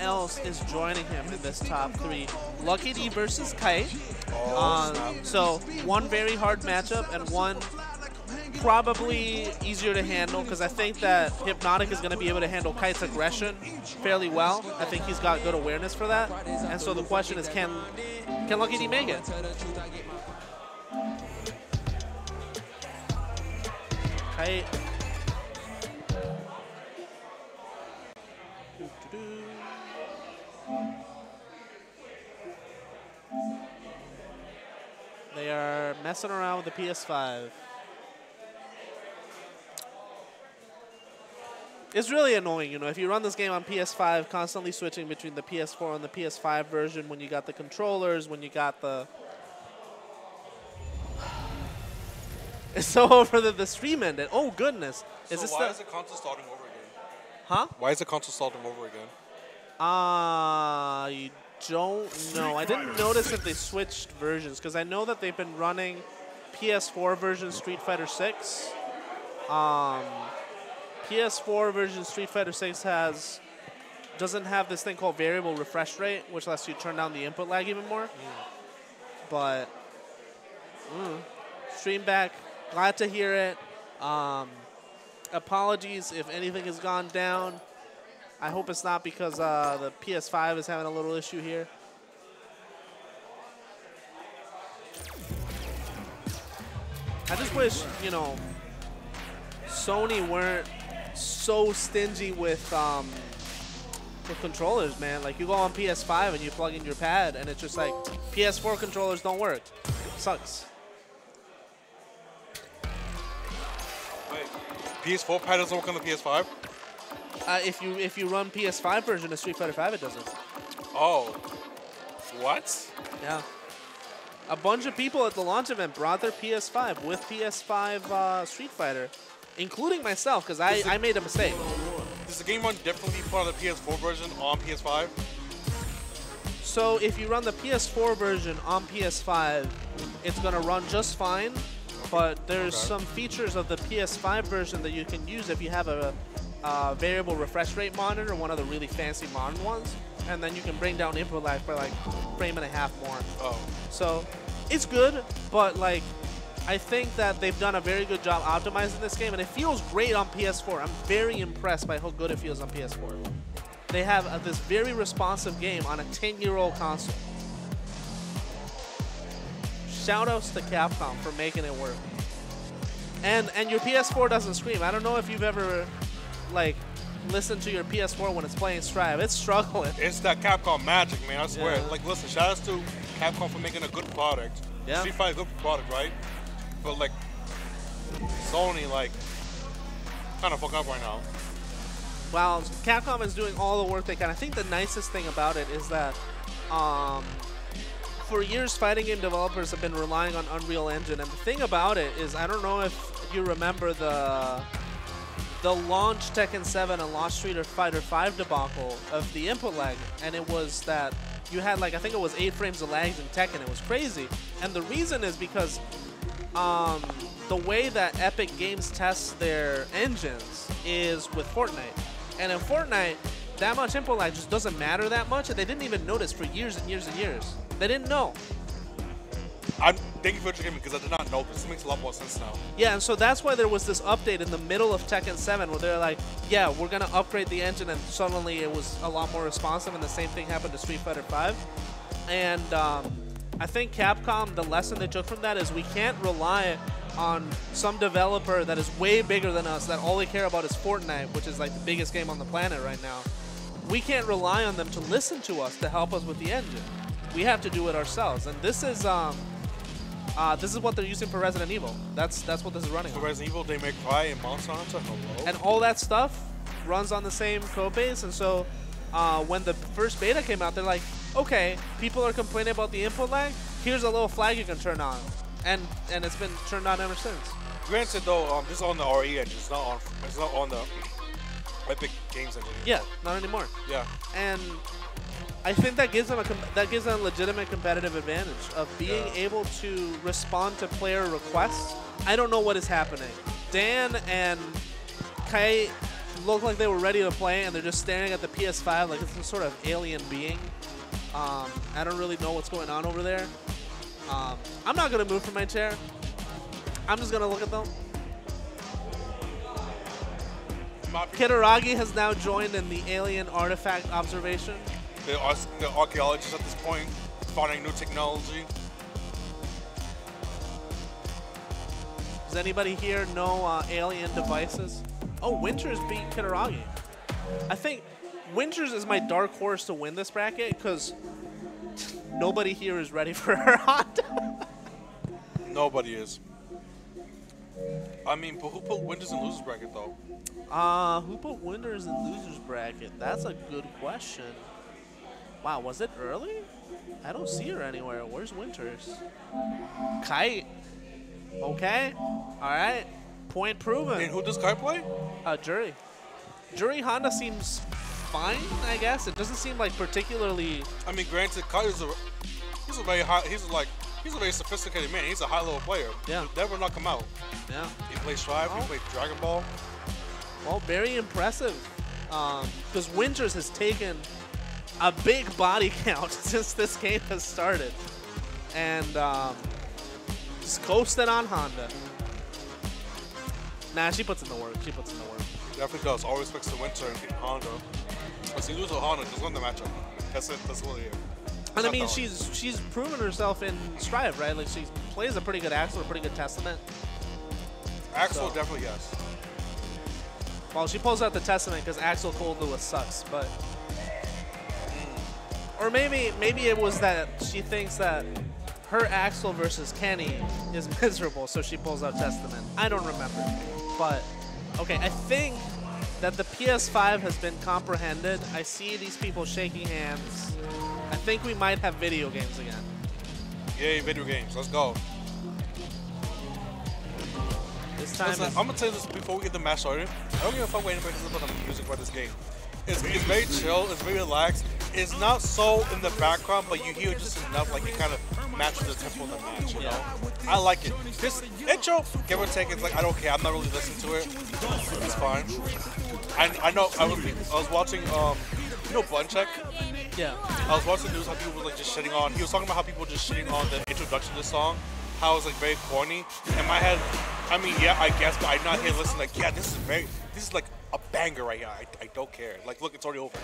else is joining him in this top three. Lucky D versus Kite. Um, so one very hard matchup and one probably easier to handle because I think that Hypnotic is going to be able to handle Kite's aggression fairly well. I think he's got good awareness for that. And so the question is, can can Lucky D make it? Kite. They are messing around with the PS5. It's really annoying, you know, if you run this game on PS5, constantly switching between the PS4 and the PS5 version when you got the controllers, when you got the... It's so over that the stream ended. Oh, goodness. Is so this why the... is the console starting over again? Huh? Why is the console starting over again? Uh, I don't know. I didn't notice if they switched versions because I know that they've been running PS4 version Street Fighter 6. Um, PS4 version Street Fighter 6 has doesn't have this thing called variable refresh rate, which lets you turn down the input lag even more. But mm, stream back. Glad to hear it. Um, apologies if anything has gone down. I hope it's not because uh, the PS5 is having a little issue here. I just wish, you know, Sony weren't so stingy with um, with controllers, man. Like you go on PS5 and you plug in your pad, and it's just like PS4 controllers don't work. Sucks. Wait, PS4 pad doesn't work on the PS5? Uh, if you if you run PS5 version of Street Fighter 5, it doesn't. Oh. What? Yeah. A bunch of people at the launch event brought their PS5 with PS5 uh, Street Fighter, including myself, because I, it- I made a mistake. Does the game run differently for the PS4 version on PS5? So if you run the PS4 version on PS5, it's going to run just fine, but there's Okay. some features of the PS5 version that you can use if you have a, uh variable refresh rate monitor, one of the really fancy modern ones, and then you can bring down input lag by like frame and a half more. Oh. So it's good, but like I think that they've done a very good job optimizing this game, and it feels great on PS4. I'm very impressed by how good it feels on PS4. They have uh, this very responsive game on a 10-year-old console. Shoutouts to Capcom for making it work. And and your PS4 doesn't scream. I don't know if you've ever like listen to your PS4 when it's playing Strive. It's struggling. It's that Capcom magic, man. I swear. Yeah. Like, listen, shout outs to Capcom for making a good product. Yeah. Street Fighter, good product, right? But like, Sony, like, kind of fuck up right now. While Capcom is doing all the work they can, I think the nicest thing about it is that um, for years, fighting game developers have been relying on Unreal Engine, and the thing about it is, I don't know if you remember the the launch Tekken 7 and launch Street or Fighter 5 debacle of the input lag, and it was that you had like I think it was eight frames of lags in Tekken. It was crazy, and the reason is because um, the way that Epic Games tests their engines is with Fortnite. And in Fortnite, that much input lag just doesn't matter that much, and they didn't even notice for years and years and years. They didn't know. I'm thank you for educating me because I did not know. This makes a lot more sense now. Yeah, and so that's why there was this update in the middle of Tekken 7 where they're like, yeah, we're going to upgrade the engine, and suddenly it was a lot more responsive, and the same thing happened to Street Fighter 5. And um, I think Capcom, the lesson they took from that is we can't rely on some developer that is way bigger than us, that all they care about is Fortnite, which is like the biggest game on the planet right now. We can't rely on them to listen to us to help us with the engine. We have to do it ourselves. And this is um, uh, this is what they're using for Resident Evil. That's that's what this is running For. Resident Evil, They make Cry, and Monster Hunter, hello. And all that stuff runs on the same code base. And so uh, when the first beta came out, they're like, okay, people are complaining about the input lag. Here's a little flag you can turn on. And and it's been turned on ever since. Granted, though, um, this is on the RE engine. It's not on. It's not on the Epic Games engine. Yeah, not anymore. Yeah. And I think that gives them a that gives them a legitimate competitive advantage of being Yeah. able to respond to player requests. I don't know what is happening. Dan and Kai look like they were ready to play, and they're just staring at the PS5 like it's some sort of alien being. Um, I don't really know what's going on over there. Um, I'm not gonna move from my chair. I'm just gonna look at them. My Kitaragi has now joined in the alien artifact observation. The, ar- the archaeologists at this point finding new technology. Does anybody here know uh, alien devices? Oh, Winters beat Kitaragi. I think Winters is my dark horse to win this bracket because nobody here is ready for her Honda. Nobody is. I mean, but who put Winters in losers bracket though? Uh, who put Winters in losers bracket? That's a good question. Wow, was it early? I don't see her anywhere. Where's Winters? Kite. Okay. All right. Point proven. And who does Kite play? Uh, Juri. Juri Honda seems fine, I guess. It doesn't seem like particularly. I mean, granted, Kai is a he's a very high. He's like he's a very sophisticated man. He's a high level player. Yeah. You'll never knock him out. Yeah. He plays Strive. Oh. He plays Dragon Ball. Well, very impressive. Because Winters has taken a big body count since this game has started. And um, just coasted on Honda. Nah, she puts in the work. She puts in the work. Definitely does. Always picks the Winter and Honda. Once you lose to Honda, just win the matchup. That's it. That's what it is. And I mean, she's she's proven herself in Strive, right? Like she plays a pretty good Axel, a pretty good Testament. Axel so- definitely yes. Well, she pulls out the Testament because Axel Goldlewis sucks, but or maybe maybe it was that she thinks that her Axel versus Kenny is miserable, so she pulls out Testament. I don't remember, but okay, I think that the PS5 has been comprehended. I see these people shaking hands. I think we might have video games again. Yay, video games. Let's go. This time, Listen, I'm gonna tell you this before we get the match started. I don't give a fuck what anybody says about the music for this game. It's, it's very chill. It's very relaxed. It's not so in the background, but you hear just enough, like it kind of matches the tempo of the match. You know, I like it. This intro, give or take, it's like I don't care. I'm not really listening to it. It's fine. I, I know. I was I was watching um, you know, Buncheck. yeah, I was watching the news how people were like just shitting on. He was talking about how people were just shitting on the introduction to the song, how it was like very corny. In my head, I mean, yeah, I guess, but I'm not here listening. Like, yeah, this is very, this is like a banger right here. I, I don't care. Like, look, it's already over.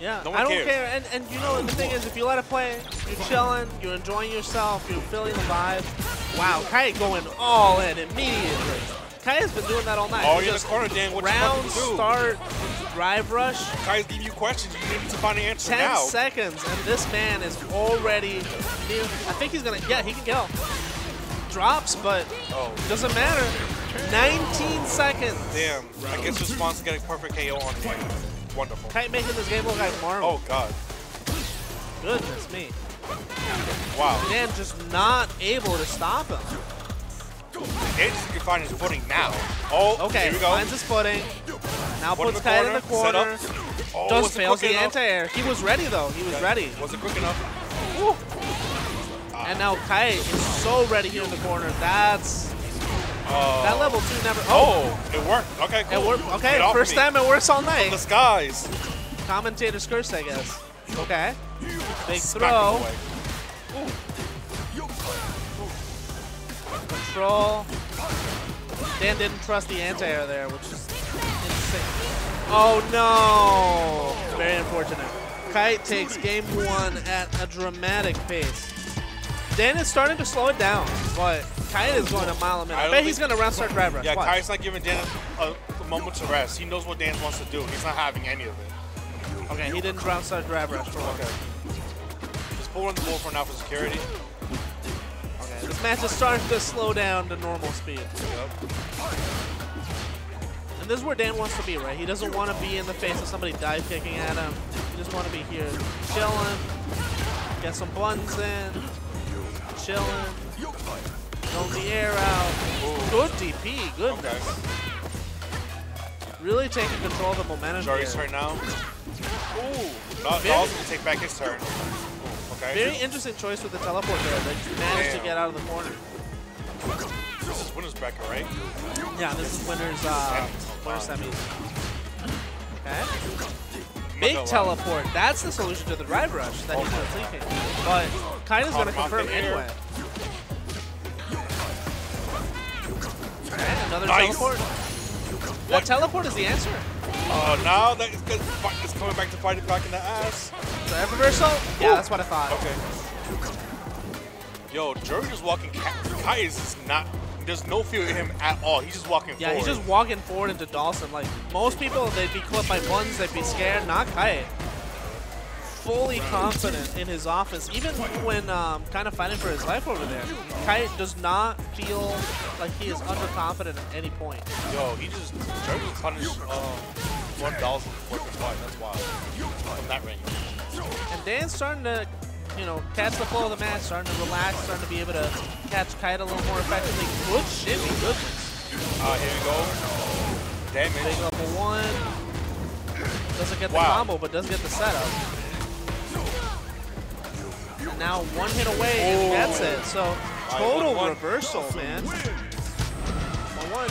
Yeah, No I don't cares. care. And, and you know, the thing is, if you let it play, you're chilling, you're enjoying yourself, you're feeling the vibe. Wow, Kai going all in immediately. Kai has been doing that all night. Oh, you're in the corner, Dan. What you round do? start, drive rush, Guys give you questions. You need to find an answer 10 now. seconds, and this man is already near. I think he's gonna, yeah, he can kill. Drops, but Oh, doesn't matter. 19 seconds. damn. I guess response is getting perfect KO on me. Wonderful. Kai making this game look like Marvel. Oh, God. Goodness me. Wow. Dan just not able to stop him. Aegis can find his footing now. Oh, Okay, here we go. finds his footing. Now One puts Kite in the corner, Oh, Just fails the anti-air. He was ready though. He was ready. Was it quick enough. Woo. And now Kite is so ready here in the corner. That's Uh, that level two never. Oh, Oh, it worked. Okay, cool. it worked. Okay, Get first time it works all night. The skies. Commentator's curse, I guess. Okay, big throw. Control. Dan didn't trust the anti-air there, which is insane. Oh no! Very unfortunate. Kite takes game one at a dramatic pace. Dan is starting to slow it down, but Kai is going a mile a minute. I I, bet he's going to round start drive rush. Yeah, Watch. Kai's not giving Dan a, a moment to rest. He knows what Dan wants to do. He's not having any of it. Okay, he didn't round start drive rush for one. Okay. Just pull pulling the ball for now for security. Okay, this match is starting to slow down to normal speed. Yep. And this is where Dan wants to be, right? He doesn't want to be in the face of somebody dive kicking at him. He just want to be here chilling, get some buttons in, chilling, throwing the air out. Good DP, goodness. Okay. Really taking control of the momentum Jari's here. turn now. Ooh. Not Very- also to take back his turn. Ooh, Okay. Very interesting choice with the teleport there. They managed to get out of the corner. This is winner's bracket, right? Yeah, this is winners, uh, winner Semis. semis. Okay. Big teleport. That's the solution to the drive rush that he's been thinking. But Kaita's going to confirm the air. anyway. Okay, another Nice. teleport. That teleport is the answer. Oh, now that it's, it's coming back to fight it back in the ass. Drive reversal? Yeah, that's what I thought. Okay. Yo, Jerry just walking. Kai is not. There's no fear in him at all. He's just walking Yeah, forward. he's just walking forward into Dhalsim. Like, most people, they'd be clipped by buns, they'd be scared. Not Kai. Fully confident in his offense. Even when um, kind of fighting for his life over there, Kai does not feel like he is underconfident at any point. Yo, he just just punished uh, one Dawson before the fight. That's wild. From that range. And Dan's starting to, you know, catch the flow of the match, starting to relax, starting to be able to catch Kite a little more effectively. Good shimmy, goodness. Uh, here we go. Big Damage. level one. Doesn't get the Wow. combo, but does get the setup. And now one hit away and Oh. gets it. So right, total one, one. reversal, man. One one.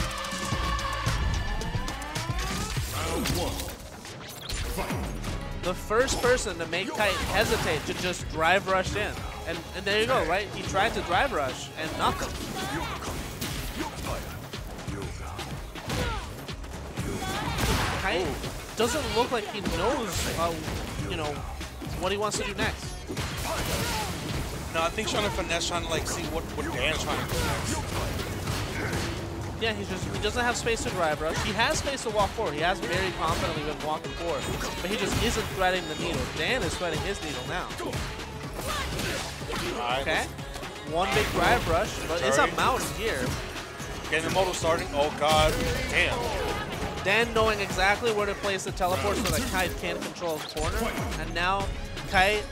The first person to make Kite hesitate to just drive rush in. And, and there you go, right? He tried to drive rush and nothing. Kite doesn't look like he knows, uh, you know, what he wants to do next. No, I think trying to finesse, trying to like see what what Dan's trying to do next. Yeah, he's just he doesn't have space to drive rush. He has space to walk forward. He has very confidently been walking forward, but he just isn't threading the needle. Dan is threading his needle now. Okay, one big drive rush, but it's a mouse here. Getting the motor starting. Oh God. Damn. Dan knowing exactly where to place the teleport so that Kite can't control his corner, and now Kite,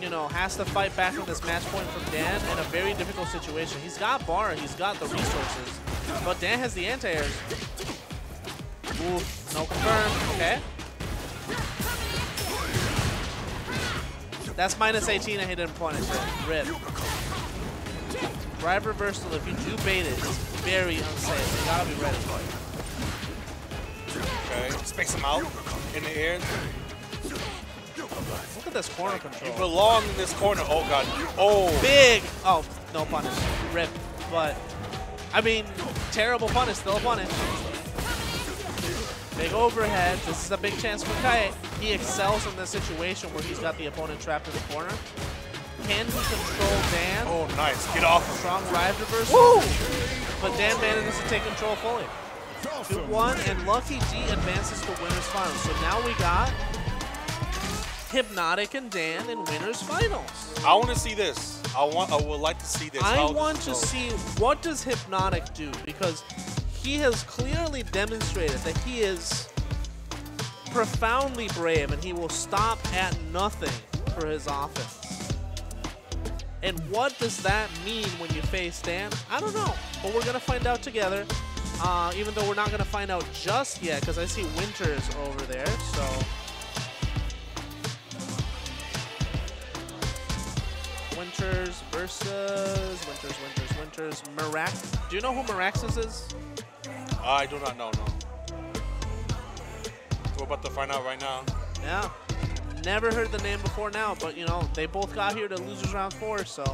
you know, has to fight back from this match point from Dan in a very difficult situation. He's got bar, he's got the resources, but Dan has the anti-airs. Oof, no confirm. Okay. That's minus 18 and he didn't punish it. Rip. Drive reversal, if you do bait it, it, is very unsafe. You gotta be ready. for it. Okay. Space him out in the air. Look at this corner control. You control. belong in this corner. Oh God. Oh. Big. Oh, no punish. Rip. But, I mean, terrible punish. Still a punish. Big overhead. This is a big chance for Kite. He excels in this situation where he's got the opponent trapped in the corner. Can he control Dan? Oh, nice. Get off. Strong drive reversal. But Dan manages to take control fully. 2-1, and Lucky G advances to winners finals. So now we got Hypnotic and Dan in winners finals. I want to see this. I want. I would like to see this. I How this want to see what does Hypnotic do because he has clearly demonstrated that he is profoundly brave and he will stop at nothing for his offense. And what does that mean when you face Dan? I don't know, but we're gonna find out together. Uh, even though we're not gonna find out just yet, because I see Winters over there. So Winters versus Winters, Winters, Winters. Mirax. Do you know who Miraxis is? I do not know. No. We're about to find out right now. Yeah. Never heard the name before now, but you know, they both got here to losers round four, so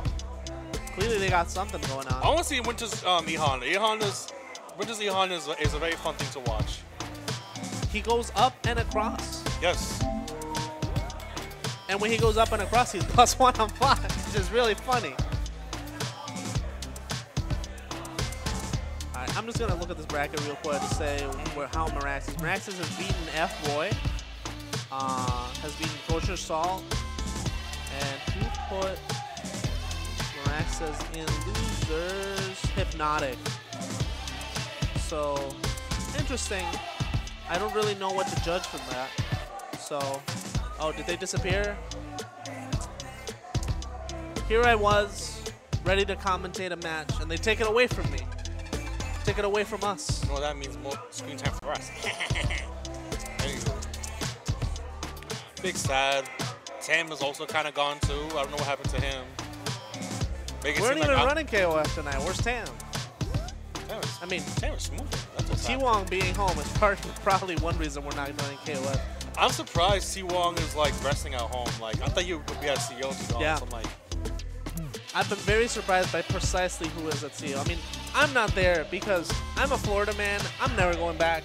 clearly they got something going on. I want to see Winters um. Ehon is Winters Ehon is is a very fun thing to watch. He goes up and across. Yes. And when he goes up and across, he's plus one on five, which is really funny. I'm just gonna look at this bracket real quick to say where how Miraxis. Miraxis has beaten F Boy, uh, has beaten Kosher Salt, and who put Miraxis in losers? Hypnotic. So interesting. I don't really know what to judge from that. So, oh, did they disappear? Here I was, ready to commentate a match, and they take it away from me. Take it away from us. You know what that means? More screen time for us. there you go. Big sad. Tam is also kind of gone too. I don't know what happened to him. Make We're not even I- running KOF tonight. Where's Tam? Tam is, I mean, Tam is smooth. That's what's happening. T-Wong being home is part, probably one reason we're not doing KOF. I'm surprised Si Wong is like resting at home. Like I thought you would be at be Yeah. I'm like, I've been very surprised by precisely who is at CEO. I mean, I'm not there because I'm a Florida man. I'm never going back.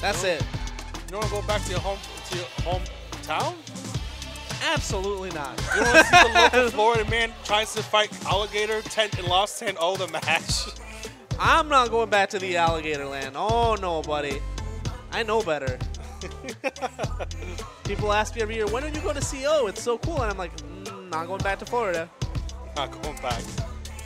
That's it. you don't want to go back to your home to your hometown? Absolutely not. You don't want to see the local Florida man tries to fight alligator 10 and lost 10-0 the match. I'm not going back to the alligator land. Oh no, buddy. I know better. People ask me every year, when are you going to CEO? It's so cool. And I'm like, mm, not going back to Florida. Not going back.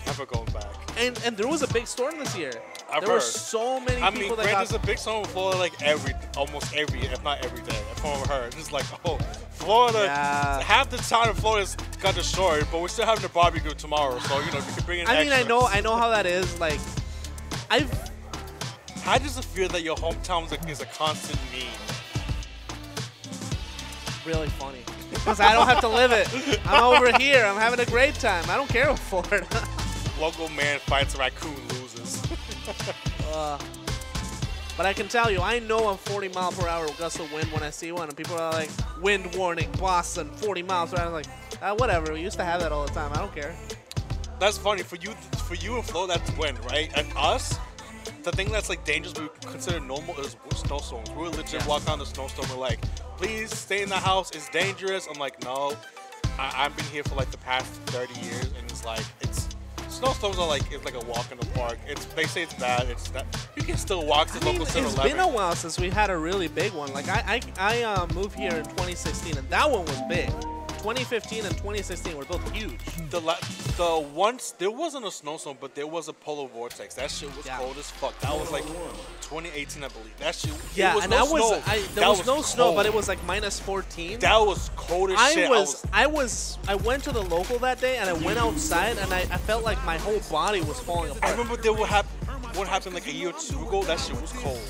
Never going back. And and there was a big storm this year. I've there were heard. so many I people mean, that got there's a big storm in Florida like every, almost every, if not every day. If I've heard, it's like, oh, Florida. Yeah. Half the town of Florida's got destroyed, but we're still having a barbecue tomorrow, so you know you can bring in. I mean, I know I know how that is. Like, I've How does it feel that your hometown is a, is a constant meme? Really funny because I don't have to live it. I'm over here. I'm having a great time. I don't care what Florida. Local man fights raccoon, loses. Uh, but I can tell you, I know I'm 40 mile per hour gust of wind when I see one, and people are like, "Wind warning, Boston, 40 miles per hour." I'm like, uh, whatever. We used to have that all the time. I don't care. That's funny for you. For you and Flo, that's wind, right? And us, the thing that's like dangerous we consider normal is snowstorms. We would legit Yeah. walk on the snowstorm. We're like, please stay in the house. It's dangerous. I'm like, no. I, I've been here for like the past 30 years, and it's like it's snowstorms are like it's like a walk in the park. It's they say it's bad. It's not. You can still walk to I the mean, local it's 7-Eleven. been a while since we had a really big one. Like I, I, I uh, moved here in 2016, and that one was big. 2015 and 2016 were both huge. The la- the once there wasn't a snowstorm, but there was a polar vortex. That shit was Yeah. cold as fuck. That was like 2018, I believe. That shit. Yeah, was and no that was snow. I, there That was, no snow, but it was like minus 14. That was cold as I shit. was, I was, I went to the local that day, and I went outside, and I, I felt like my whole body was falling apart. I remember there what happened. What happened like a year or two ago? That shit was cold.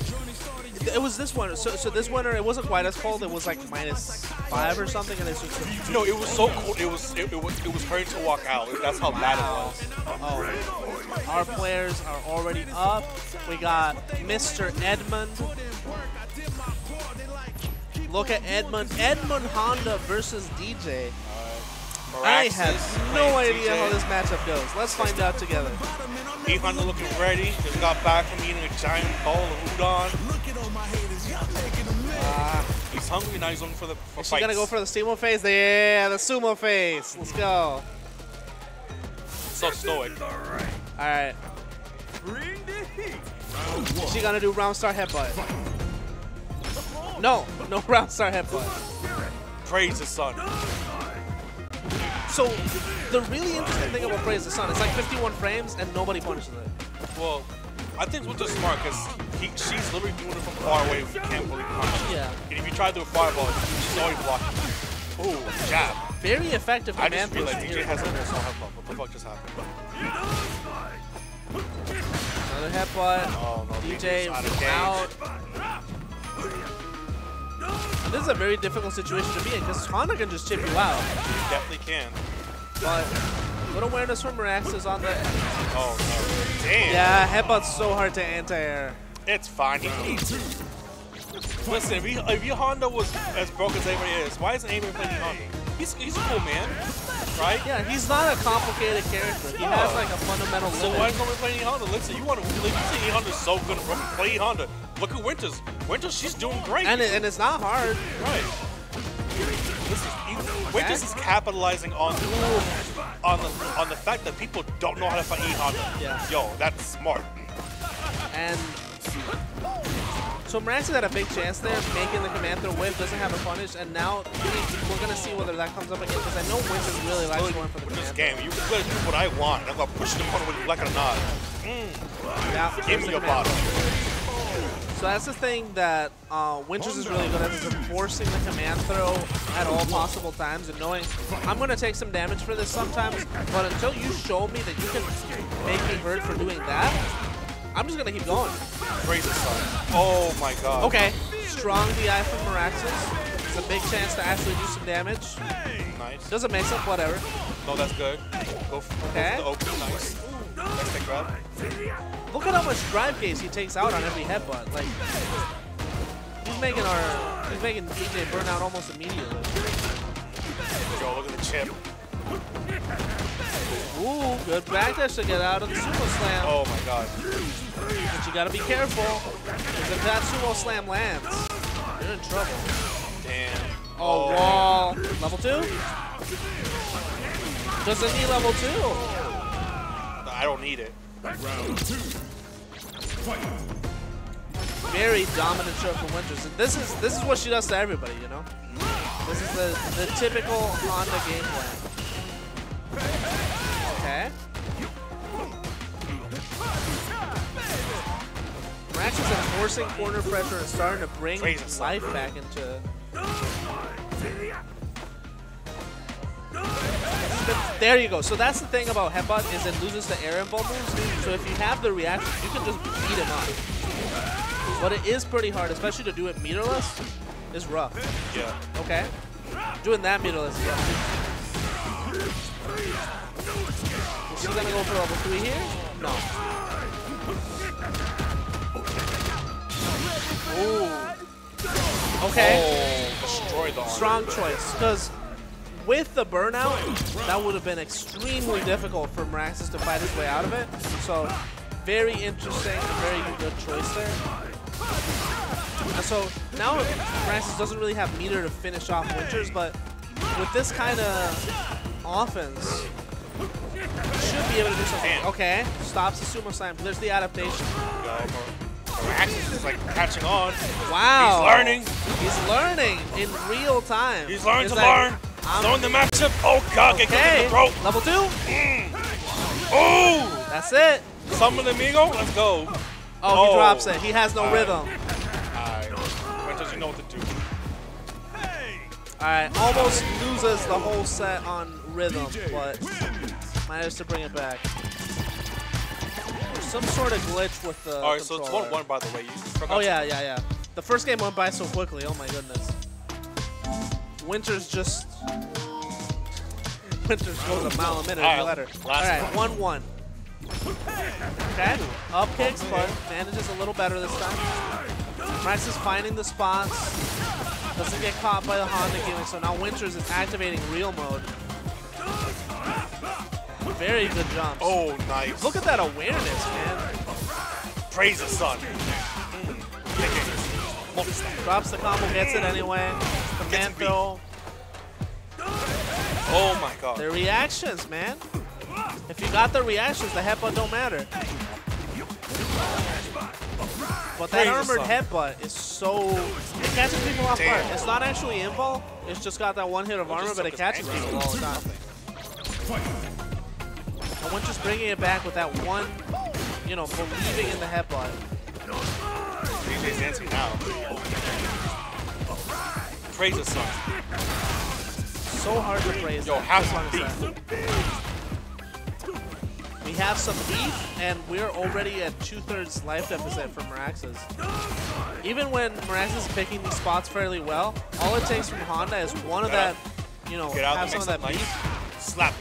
It was this winter. So, so this winter, it wasn't quite as cold. It was like minus five or something, and it's just No, it was so cold. It was it, it was it was hurting to walk out. That's how bad it was. oh, our players are already up. We got Mr. Edmund. Look at Edmund. Edmund Honda versus DJ. I have no idea DJ. how this matchup goes. Let's find out together. E Honda looking ready. Just got back from eating a giant bowl of udon. Uh, He's hungry now. He's looking for the for is she gonna go for the sumo face? Yeah, the sumo face. Let's go. so stoic. All right. Is she gonna do round star headbutt? No, no round star headbutt. Praise the sun. So the really interesting thing about Praise the Sun is like 51 frames and nobody punishes it. Well, I think Winter's smart because she's literally doing it from far away. You can't really punch. Yeah. And if you try to do a fireball, she's already blocking. Ooh, jab. Very effective I just realized push DJ here. has a full headbutt. What the fuck just happened? Another headbutt. Oh no, DJ out out. This is a very difficult situation to be in because Honda can just chip you out. You definitely can. But good awareness from Miraxis on the. Oh no. Damn. Yeah, headbutt's so hard to anti-air. It's fine. He, he, listen, if, he, if your Honda was as broke as everybody is, why isn't anybody playing Honda? He's, he's a cool man, right? Yeah, he's not a complicated character. He has like a fundamental So limit. why is nobody playing Honda? Listen, you want to like, you see Honda's so good, bro, play Honda. Look at Winters. Winters, she's doing great. And, it, and it's not hard. right. This is, he- Winters is capitalizing on on the on the fact that people don't know how to fight E Honda. Yeah. Yo, that's smart. And so Miraxis had a big chance there, making the command throw whip, doesn't have a punish, and now we're gonna see whether that comes up again because I know Winters really likes going for the With this game, you gotta do what I want. I'm gonna push the on whether you like it or not. throw. Yeah, Give me your command bottom. throw. So that's the thing that uh, Winters is really good at is enforcing the command throw at all possible times and knowing I'm gonna take some damage for this sometimes, but until you show me that you can make me hurt for doing that, I'm just gonna keep going. The sun. Oh my god. Okay, strong DI from Miraxis. It's a big chance to actually do some damage. Nice. Doesn't mix up, whatever. No, that's good. Go for, Okay. go for the open. Nice. Nice take grab. Look at how much drive gauge he takes out on every headbutt. Like he's making our he's making DJ burn out almost immediately. Yo, look at the chip. Ooh, good backdash to get out of the sumo slam. Oh my god. But you gotta be careful. Because if that sumo slam lands, you're in trouble. Damn. Oh, oh. wall. Level two? Doesn't need level two. I don't need it. Round two. Fight Very dominant show from Winters. And this is this is what she does to everybody, you know? This is the, the typical Honda game plan. Okay. Rax is enforcing corner pressure and starting to bring life back into. There you go. So that's the thing about headbutt is it loses the air impulse moves. So if you have the reaction, you can just beat him up. But it is pretty hard, especially to do it meterless. Is rough. Yeah. Okay. Doing that meterless is rough. Is she gonna go for level three here? No. Ooh. Okay. Oh, the. Strong choice. Because with the burnout, that would have been extremely difficult for Maraxis to fight his way out of it. So, very interesting very good choice there. And so now Maraxis doesn't really have meter to finish off Winters, but with this kind of offense, should be able to do something. Okay, stops the sumo slam. There's the adaptation. Axis is like catching on. Wow. He's learning. He's learning in real time. He's learning to like, learn. I'm- Knowing the matchup. Oh god, get kicked in the throat. level two. Oh! That's it. Summon amigo. Let's go. Oh, he Oh. drops it. He has no Alright. rhythm. Alright. Winters, you know what to do. All right, almost loses the whole set on rhythm, but managed to bring it back. There's some sort of glitch with the Alright, so it's controller. 1 1 by the way. You forgot Oh yeah, yeah, yeah. The first game went by so quickly. Oh my goodness. Winters just Winters goes a mile a minute. All right, last All right, one. one one. Okay, up kicks, but manages a little better this time. Max is finding the spots. Doesn't get caught by the Honda gimmick, so now Winters is activating real mode. Very good jumps. Oh, nice. Look at that awareness, man. Praise the sun. Multi-stab. Drops the combo, gets it anyway. Command throw. Oh my god. The reactions, man. If you got the reactions, the headbutt don't matter. But that armored headbutt is so it catches people off guard. It's not actually invul. It's just got that one hit of armor, but it catches people all the time. And when just bringing it back with that one, you know, believing in the headbutt. DJ's dancing now. Praise the sun. So hard to praise. Yo, have some wanna. We have some beef, and we're already at two-thirds life deficit for Maraxis. Even when Maraxis is picking these spots fairly well, all it takes from Honda is one of that, you know, have some of that beef. Slap.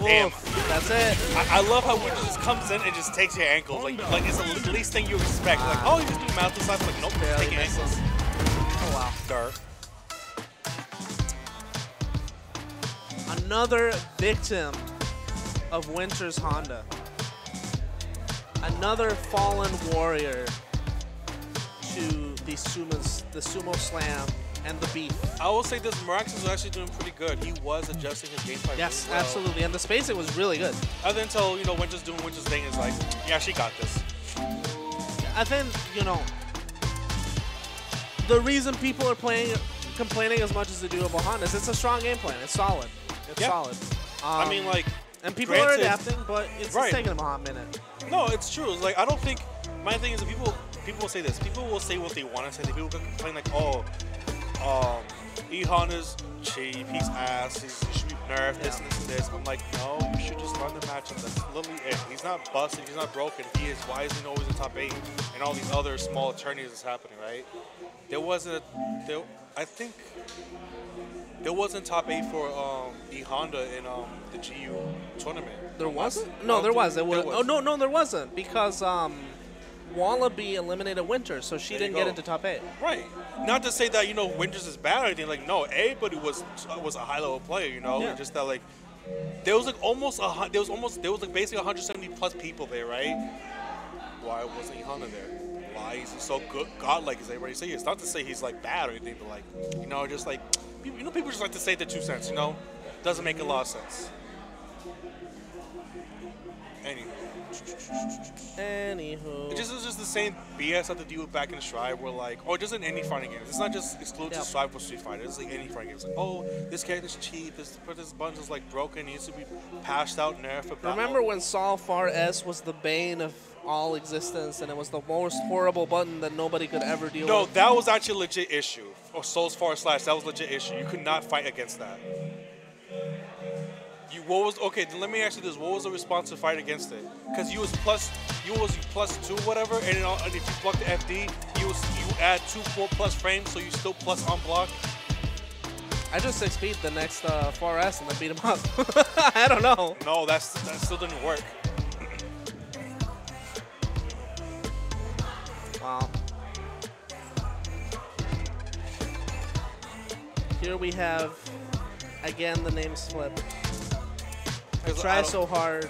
Damn. That's it. I, I love how Witch just comes in and just takes your ankles. Like, like it's the least thing you expect. Like, oh, you just do mouth slides. Like, nope, Barely take your ankles. Oh wow. Dar. Another victim of Winter's Honda. Another fallen warrior to the sumo, the sumo slam and the beef. I will say this, Maraxis was actually doing pretty good. He was adjusting his game gameplay Yes, really well. absolutely. And the spacing was really good. Other than until, you know, Winter's doing Winter's thing is like, yeah, she got this. I think, you know, the reason people are playing, complaining as much as they do about Honda is it's a strong game plan. It's solid. It's Yeah. solid. I Um, mean, like, and people granted- are adapting, but it's, Right. taking them a hot minute. no, it's true. Like, I don't think, my thing is that people, people will say this. People will say what they want to say. People can complain like, oh, um, E Honda's cheap, he's ass, he's, he should be nerfed, this and this and this. I'm like, no, you should just run the match and that's literally it. He's not busted, he's not broken. He is, why is he always in top eight? And all these other small attorneys is happening, right? There wasn't, a, there, I think, there wasn't top eight for um, E Honda in um, the GU tournament. There wasn't? No, there was. It was. Oh no, no, there wasn't because um, Wallaby eliminated Winter, so she There didn't get into top eight. Right. Not to say that you know Winters is bad or anything. Like no, everybody was was a high level player. You know, Yeah. just that like there was like almost a there was almost there was like basically 170 plus people there, right? Why wasn't Honda there? Why is he so good, godlike as everybody say? It's not to say he's like bad or anything, but like you know, just like people, you know, people just like to say their two cents. You know, doesn't make a lot of sense. Anyway. Anywho, It just is just the same BS that they do back in Strive, where like, or just in any fighting game. It's not just exclusive Yeah. to Strive for Street Fighter. It's like any fighting game. It's like, oh, this character's cheap. This but this button is like broken. It Needs to be patched out. About. remember when Sol Far S was the bane of all existence, and it was the most horrible button that nobody could ever deal No, with? that was actually a legit issue. Or Souls Far Slash, that was a legit issue. You could not fight against that. You what was okay? Then let me ask you this: What was the response to fight against it? Because you was plus, you was plus two, whatever, and, and if you block the FD, you was you add two four plus frames, so you still plus on block. I just six beat the next uh, S and then beat him up. I don't know. No, that's that still didn't work. Wow. Here we have again the name flip. I 'Cause I try so hard.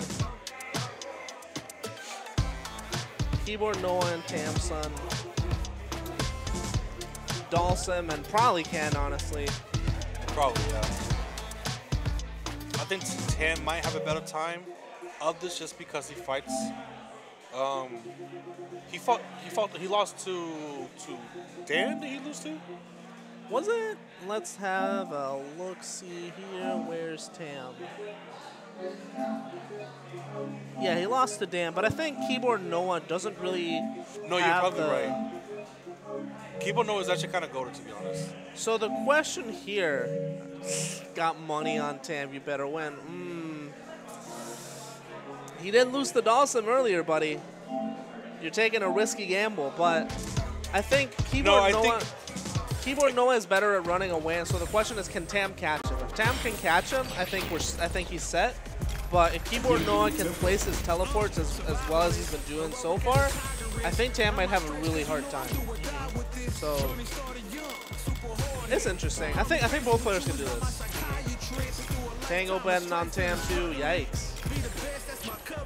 Keyboard Noah and Tamsun. Dhalsim and probably Ken, honestly. Probably, yeah. I think Tam might have a better time of this just because he fights. Um, he fought. He fought. He lost to to Dan. Did he lose to? Was it? Let's have a look see here. Where's Tam? Yeah, he lost to Dan, but I think Keyboard Noah doesn't really. No, you're probably the- right. Keyboard Noah is actually kind of goaded to be honest. So the question here, got money on Tam, you better win. Mm. He didn't lose to Dhalsim earlier, buddy. You're taking a risky gamble, but I think Keyboard no, I Noah. think- Keyboard Noah is better at running away, and so the question is, can Tam catch him? If Tam can catch him, I think we're, I think he's set. But if Keyboard Noah can place his teleports as, as well as he's been doing so far, I think Tam might have a really hard time. So it's interesting. I think I think both players can do this. Tango betting on Tam too. Yikes.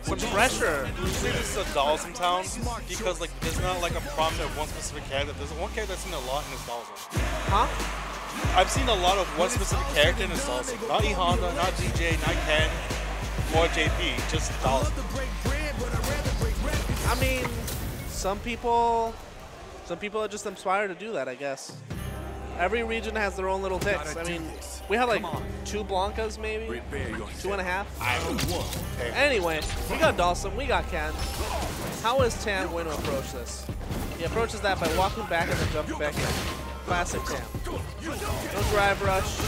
Some pressure. Usually this is a Dawson town because like there's not like a prominent one specific character. There's one character that's seen a lot in this Dawson. Huh? I've seen a lot of one specific character in this Dawson. Not E Honda, not DJ, not Ken, or JP. Just Dhalsim. I mean, some people, some people are just inspired to do that. I guess. Every region has their own little ticks. I mean, we have like two Blancas, maybe two and a half. Anyway, we got Dhalsim, we got Ken. How is Tam going to approach this? He approaches that by walking back and then jumping back in. Classic Tam. No drive rush,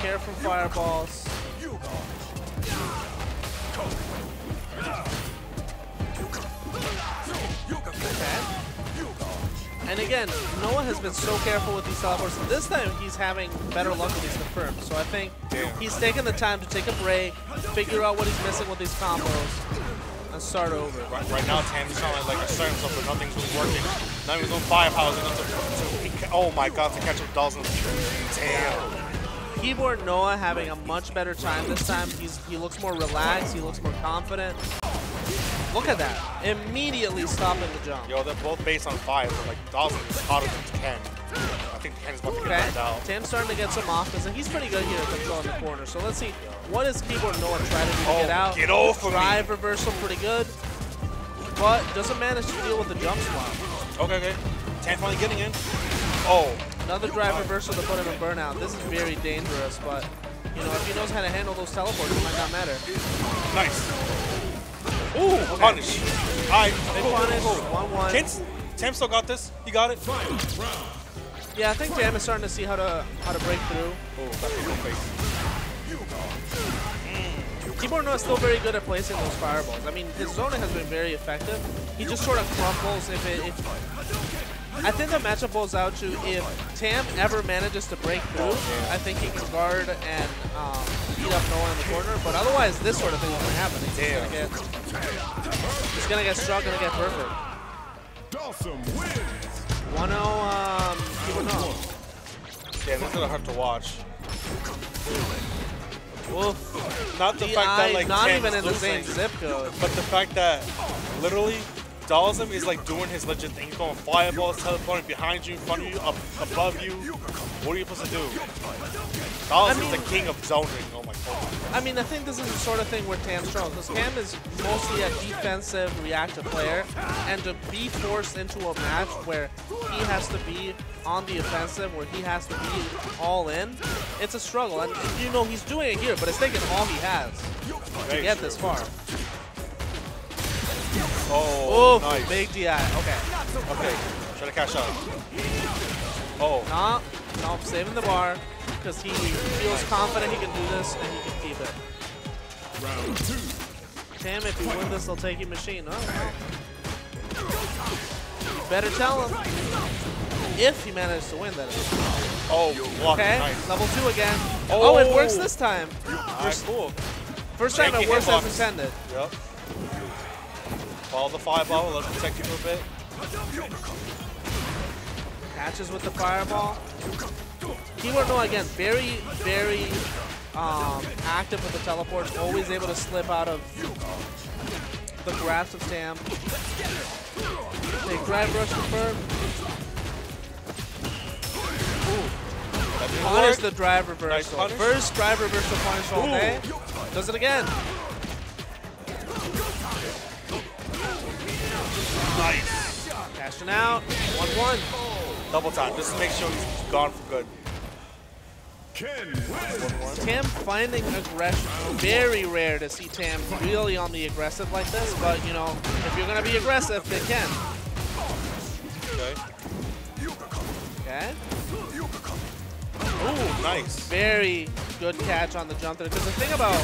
care from fireballs. And again, Noah has been so careful with these teleports. This time he's having better luck with these confirmed. So I think he's taking the time to take a break, figure out what he's missing with these combos, and start over. Right, right now, trying to like assert himself, but nothing's really working. Now he's on firepower oh my god, to catch up Dawson. Damn. Keyboard Noah having a much better time this time. He's he looks more relaxed. He looks more confident. Look at that! Immediately stopping the jump. Yo, they're both based on fire, but like Dhalsim is hotter than Ken. I think Ken's about to get Okay, out. Tam's starting to get some offense, and he's pretty good here at controlling the corner. So let's see, what does Keyboard Noah try to do to Oh, get out? get off of me. Drive reversal pretty good, but doesn't manage to deal with the jump swap. Okay, okay. Tam finally getting in. Oh, Another drive reversal to put him in burnout. This is very dangerous, but you know if he knows how to handle those teleports, it might not matter. nice. Ooh, punish. All right, Big cool, punish, cool. one one. Ken's, Tam still got this. He got it. Yeah, I think Tam is starting to see how to how to break through. Oh, that's a good face. Mm. Keyboard is still very good at placing those fireballs. I mean, his zona has been very effective. He just sort of crumbles if it. If, I think the matchup boils out to if Tam ever manages to break through, I think he can guard and um, beat up Noah in the corner. But otherwise, this sort of thing is going to happen. He's going to get. He's to get struck, to get perfect. Dhalsim wins. 1-0 um, Keyboard No. Yeah, this is gonna hurt to watch. Not the DI, fact that like not Tam's even in the same zip code. but the fact that literally Dhalsim is like doing his legend thing. He's going fireballs, teleporting behind you, in front of you, up above you. What are you supposed to do? Dhalsim mean- is the king of zoning. Oh my god. I mean, I think this is the sort of thing where Tam struggles because Tam is mostly a defensive, reactive player, and to be forced into a match where he has to be on the offensive, where he has to be all in, it's a struggle. And you know he's doing it here, but it's taking all he has to get this far. Oh, Oof, nice. big DI. Okay, Okay, try to cash out. Oh, no, no, saving the bar because he feels confident he can do this and he can keep it. Round two. Tam, if you win this, they'll take your machine. Oh. You better tell him. If he manages to win, that is. oh, block. Okay, Nice. level two again. Oh, it works Oh. this time. Alright, cool. First time Yankee it works as intended. Yep. Follow the fireball, let it protect you for a bit. Catches with the fireball. Keyboard Noah again, very, very um, active with the teleports, always able to slip out of the grasp of Tam. Take drive rush confirmed. That Punish the drive reversal. punish. First drive reversal punish all day. Does it again. Nice. Cashing out. 1-1. Double time, just to make sure he's gone for good. Tam finding aggression. Very rare to see Tam really on the aggressive like this, but you know, if you're gonna be aggressive, they can. Okay. Okay? Ooh, nice. Very good catch on the jump there. Because the thing about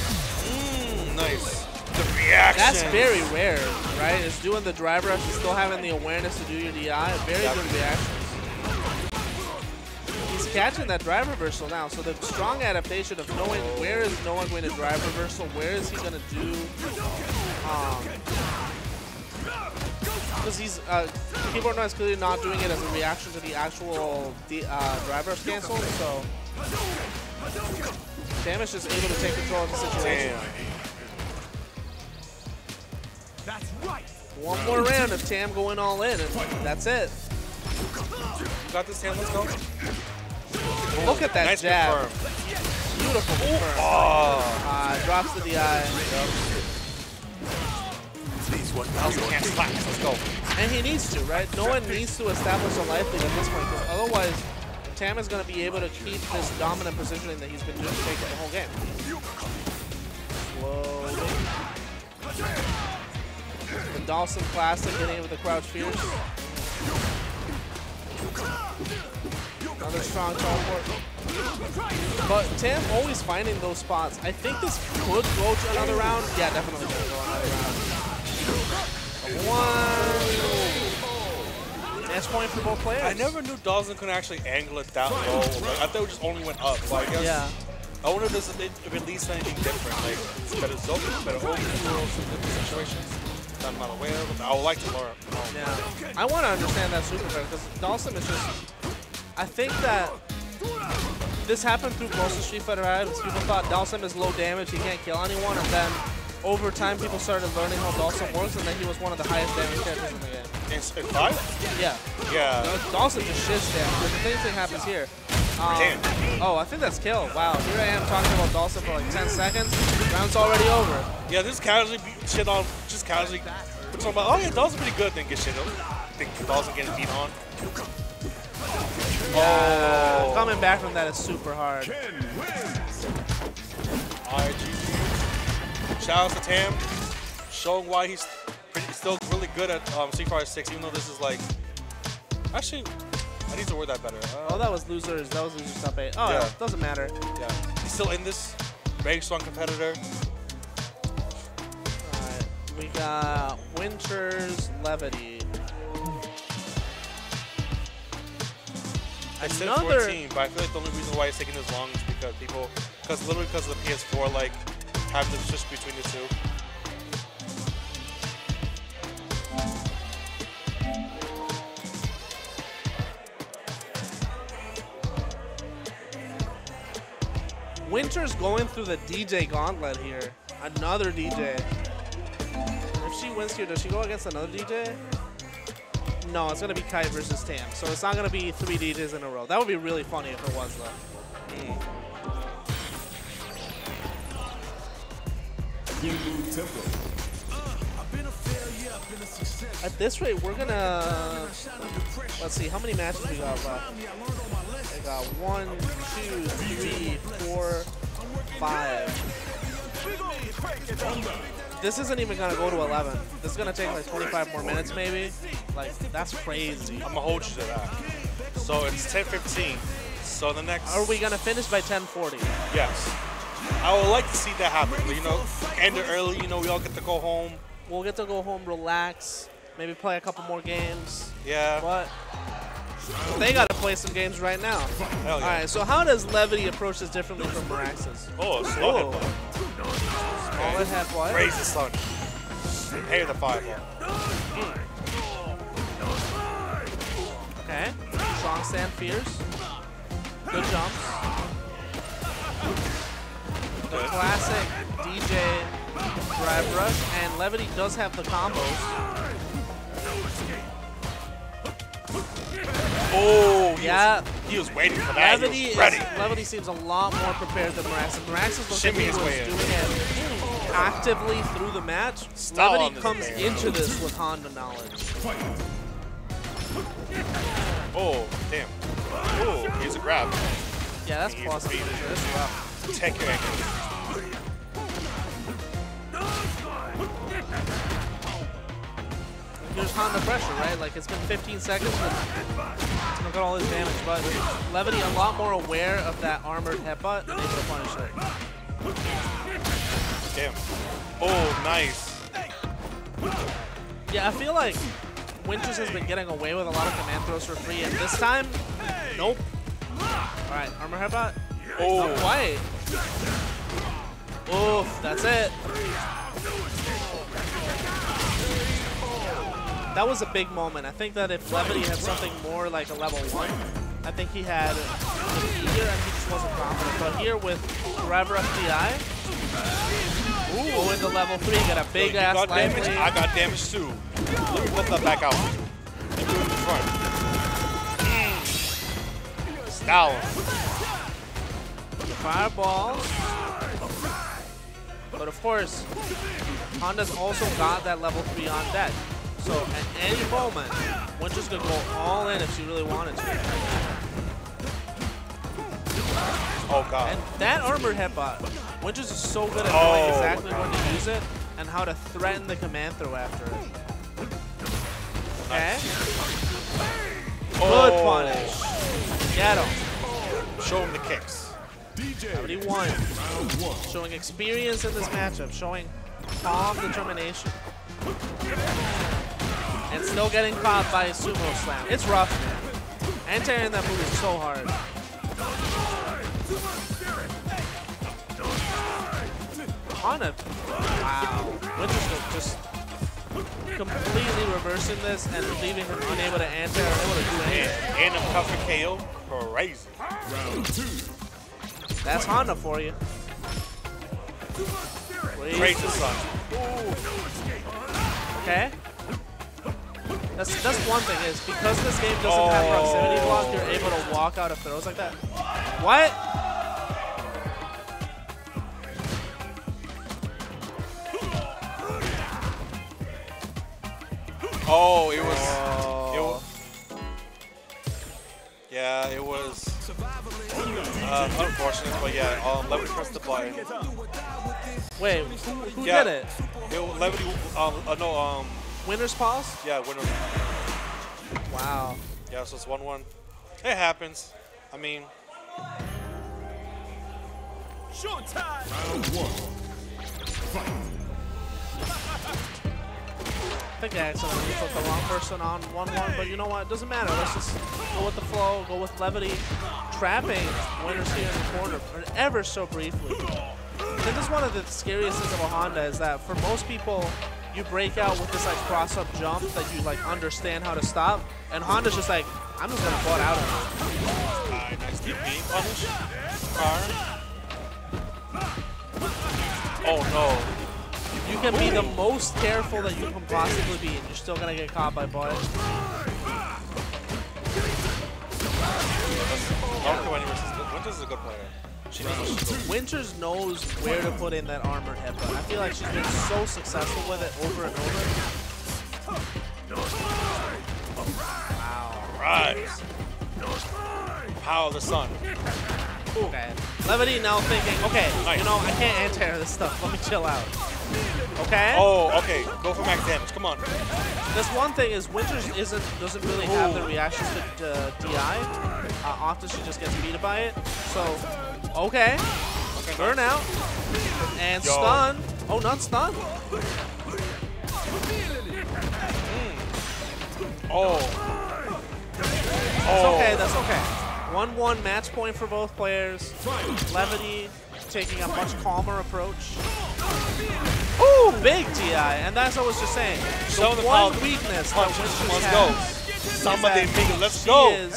Mm, nice. The reaction. that's very rare, right? Is doing the drive rush and still having the awareness to do your DI. Very Yep. good reaction. He's catching that drive reversal now, so the strong adaptation of knowing where is Noah going to drive reversal, where is he going to do, um, because he's uh, keyboard noise clearly not doing it as a reaction to the actual the uh, drive rush cancel, so Tam is able to take control of the situation. Damn. One more round of Tam going all in, and that's it. You got this, Tam? Let's go. Look at that nice jab. confirm. Beautiful confirm. Oh. Uh, drops the can't slack. Let's go. And he needs to, right? No one needs to establish a life lead at this point, because otherwise, Tam is going to be able to keep this dominant positioning that he's been doing the whole game. Slowly. Dhalsim Classic getting in with the crouch fierce. Another strong teleport. But Tam always finding those spots. I think this could go to another round. Yeah, definitely going to go another round. One. Match point for both players. I never knew Dhalsim could actually angle it that low. Like, I thought it just only went up. So I guess. Yeah. I wonder if, this, if it leads to anything different. Like, it's better zone, better overrules in different situations. That I'm not aware of. I would like to learn. Um, Yeah. I want to understand that super better because Dhalsim is just. I think that this happened through most of Street Fighter V. People thought Dhalsim is low damage, he can't kill anyone, and then over time people started learning how Dhalsim works, and then he was one of the highest damage characters in the game. in, in five? Yeah. Yeah. Uh, Dhalsim just shits damage. But the same thing happens here. Um, Oh, I think that's kill. Wow. Here I am talking about Dhalsim for like 10 seconds. Round's already over. Yeah, just casually shit on, just casually put something about, oh yeah, Dhalsim's pretty good, then get shit on. Think Dhalsim getting beat on. Uh, coming back from that is super hard. Alright, GG. Shout out to Tam, showing why he's pretty, still really good at um, Street Fighter 6, even though this is like, actually, I need to word that better. Uh, Oh, that was losers. That was losers top eight. Oh, yeah. Yeah. doesn't matter. yeah. He's still in this. Very strong competitor. Alright, we got Winters Levity. I said Another 14, but I feel like the only reason why it's taking this long is because people, because literally because of the PS4, like having to switch between the two. Winters going through the DJ gauntlet here. Another DJ. If she wins here, does she go against another DJ? No, it's gonna be Kai versus Tam. So it's not gonna be three DJs in a row. That would be really funny if it was though. Hmm. Genbu Temple. At this rate, we're gonna. Let's see, how many matches we got left? I got one, two, three, four, five. This isn't even gonna go to 11. This is gonna take like 25 more minutes, maybe. Like that's crazy. I'm gonna hold you to that. So it's 10:15. So the next. Are we gonna finish by 10:40? Yes. I would like to see that happen. You know, end it early. You know, we all get to go home. We'll get to go home, relax, maybe play a couple more games. Yeah. But they gotta play some games right now. Hell yeah. All right. So how does Levity approach this differently from Maraxis? Oh, slow Oh. headbutt. Small head what? Raise the sun. Pay the five. Okay. Strong stand fierce. Good jumps. The classic DJ drive rush, and Levity does have the combos. Oh, he Yeah, Was, he was waiting for that. Levity, he was is. Levity seems a lot more prepared than Maraxis. Maraxis looks like he was way in. doing it actively through the match. Stall Levity comes man. into this with Honda knowledge. Oh, damn. Oh, here's a grab. Yeah, that's He's plus. That's rough. Take your ankle. Here's Honda pressure, right? Like it's been 15 seconds. But look at all his damage, but Levity a lot more aware of that armored headbutt and able to punish it. Damn. Oh, nice. Yeah, I feel like Winters has been getting away with a lot of command throws for free, and this time, nope. All right, armor headbutt. Oh, Not quite. Oof, that's it. That was a big moment. I think that if Levity had something more like a level one, I think he had fear and he just wasn't confident. But here with Forever FDI, ooh, with the level three, got a big ass got damage. lead. I got damage too. Let me flip that back out. And do it in front. Mm. Style. Fireballs. But of course, Honda's also got that level 3 on deck. So at any moment, Winters could go all in if she really wanted to. Oh god. And that armored headbutt, Winters is so good at knowing Oh, exactly when to use it and how to threaten the command throw after it. Okay? Good Oh. punish. Get him. Show him the kicks. DJ. 71. Round one. Showing experience in this matchup, showing calm determination. And still getting caught by a sumo slam. It's rough, man. Anti-airing that move is so hard. On a wow. Winter's just completely reversing this and leaving him unable to anti or able to do And, anything. and him cuffing KO. Crazy. Round two. That's Honda for you. Crazy son. Okay. That's that's one thing is because this game doesn't have proximity Oh. block, you're able to walk out of throws like that. What? Oh, it was. Oh. It. Yeah, it was. Uh, unfortunate, but yeah, um, let me press the button. Wait, who, who Yeah. did it? It, Levity, um, uh, no, um, Winner's pause? yeah, winner. Wow. Yeah, so it's one one. It happens. I mean, Round one. Fight. I think I accidentally put the wrong person on 1-1, but you know what? It doesn't matter. Let's just go with the flow, go with levity, trapping winners here in the corner for ever so briefly. This is one of the scariest things of a Honda is that for most people, you break out with this like cross-up jump that you like understand how to stop, and Honda's just like, I'm just gonna butt out of it. alright, nice DP punish. Car. Oh no. You can be the most careful that you can possibly be, and you're still gonna get caught by butt. Naruto Anyways is good. Winters is a good player. She knows what she's doing. Winters knows where to put in that armored headbutt. I feel like she's been so successful with it over and over. Wow. Right. Power of the sun. Okay. Levity now thinking, okay, Nice. you know, I can't anti-air this stuff. Let me chill out. Okay? Oh, okay. Go for max damage. Come on. This one thing is Winters isn't doesn't really have the reactions to uh, DI. Uh, often she just gets beat by it. So, okay. Okay, Burn nice. out. And Yo. stun. Oh, not stun. Oh. That's Oh. okay, that's okay. 1-1 match point for both players. Levity taking a much calmer approach. Ooh, big DI, and that's what I was just saying. Show the the one power. weakness Punch. that Winters Let's go. Somebody big. Let's go. Is,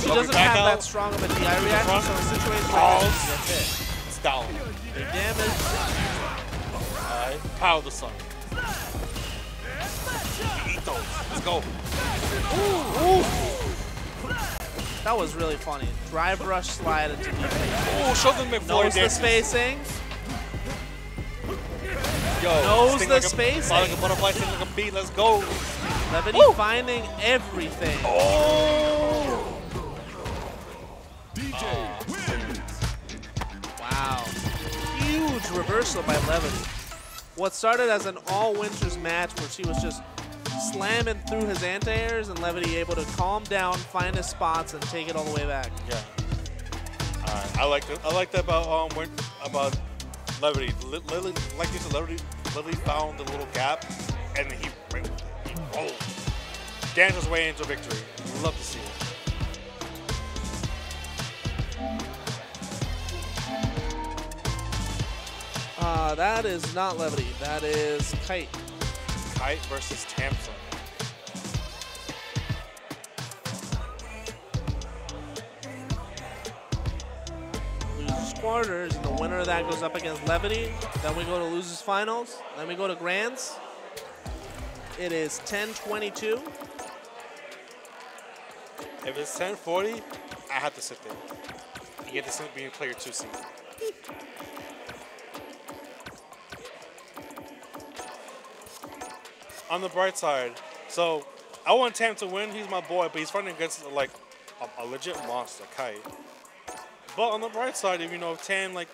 she hmm. doesn't have out. that strong of a DI reaction, so in situations like this, that's it. It's down. Big damage. Alright. Power the sun. Let's go. That was really funny. Drive rush slide into DP. Oh, show them McFlurry Knows the spacing. Yo, knows sting the like a, spacing. fly like a butterfly, sting like a bee. Let's go. Levity finding everything. Oh. DJ wins. Wow. Huge reversal by Levity. What started as an all Winters match where she was just slamming through his anti-airs and Levity able to calm down, find his spots, and take it all the way back. Yeah. Alright. I like that. I like that about um when, about levity. Li- Lily, like you said, levity. Lily found the little gap, and he ran with it. He rolled. Danced his way into victory. Love to see it. Uh, that is not Levity. That is Kite. Kite versus Tamsin. Losers quarters, and the winner of that goes up against Levity. Then we go to losers finals. Then we go to grands. It is 10-22. If it's 1040, I have to sit there. You get to sit being player two seat. On the bright side, so I want Tam to win. He's my boy, but he's fighting against like a, a legit monster, Kite. But on the bright side, if you know Tam like,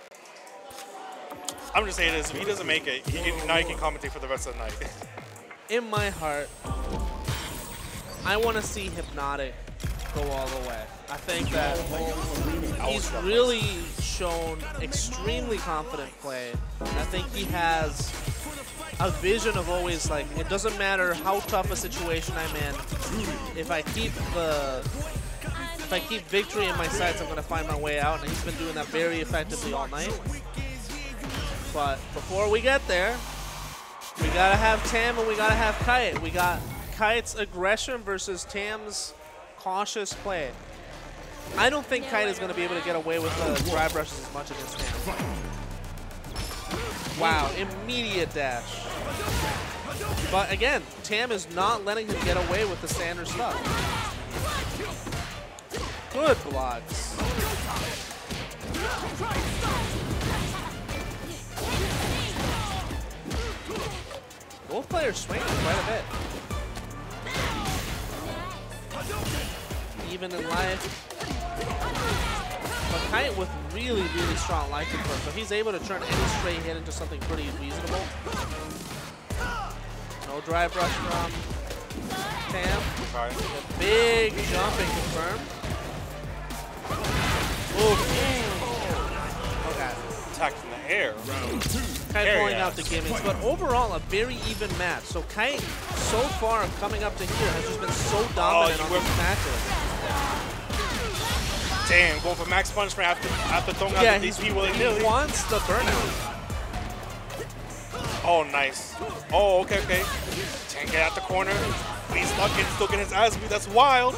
I'm just saying this: if he doesn't make it, he can, now he can commentate for the rest of the night. In my heart, I want to see Hypnotic go all the way. I think that he's really shown extremely confident play. I think he has a vision of always like it doesn't matter how tough a situation I'm in. If I keep the if I keep victory in my sights, I'm gonna find my way out, and he's been doing that very effectively all night. But before we get there, we gotta have Tam and we gotta have Kite. We got Kite's aggression versus Tam's cautious play. I don't think Kite is gonna be able to get away with the drive rushes as much against Tam. Wow, immediate dash. But again, Tam is not letting him get away with the standard stuff. Good blocks. Both players swinging quite a bit. Even in life. But Kite with really, really strong life control. So he's able to turn any straight hit into something pretty reasonable. No drive rush from Tam. Okay. Big jump and confirm. Okay. Attack from the air. Round two. Kite pulling out the gimmicks, but overall a very even match. So Kite, so far coming up to here, has just been so oh, dominant you on this matches. Damn, going for max punishment after after throwing Yeah, out the DP willy he wants the burnout. Oh, nice. Oh, okay, okay. Tank get out the corner. He's stuck in, still getting his ass beat. That's wild.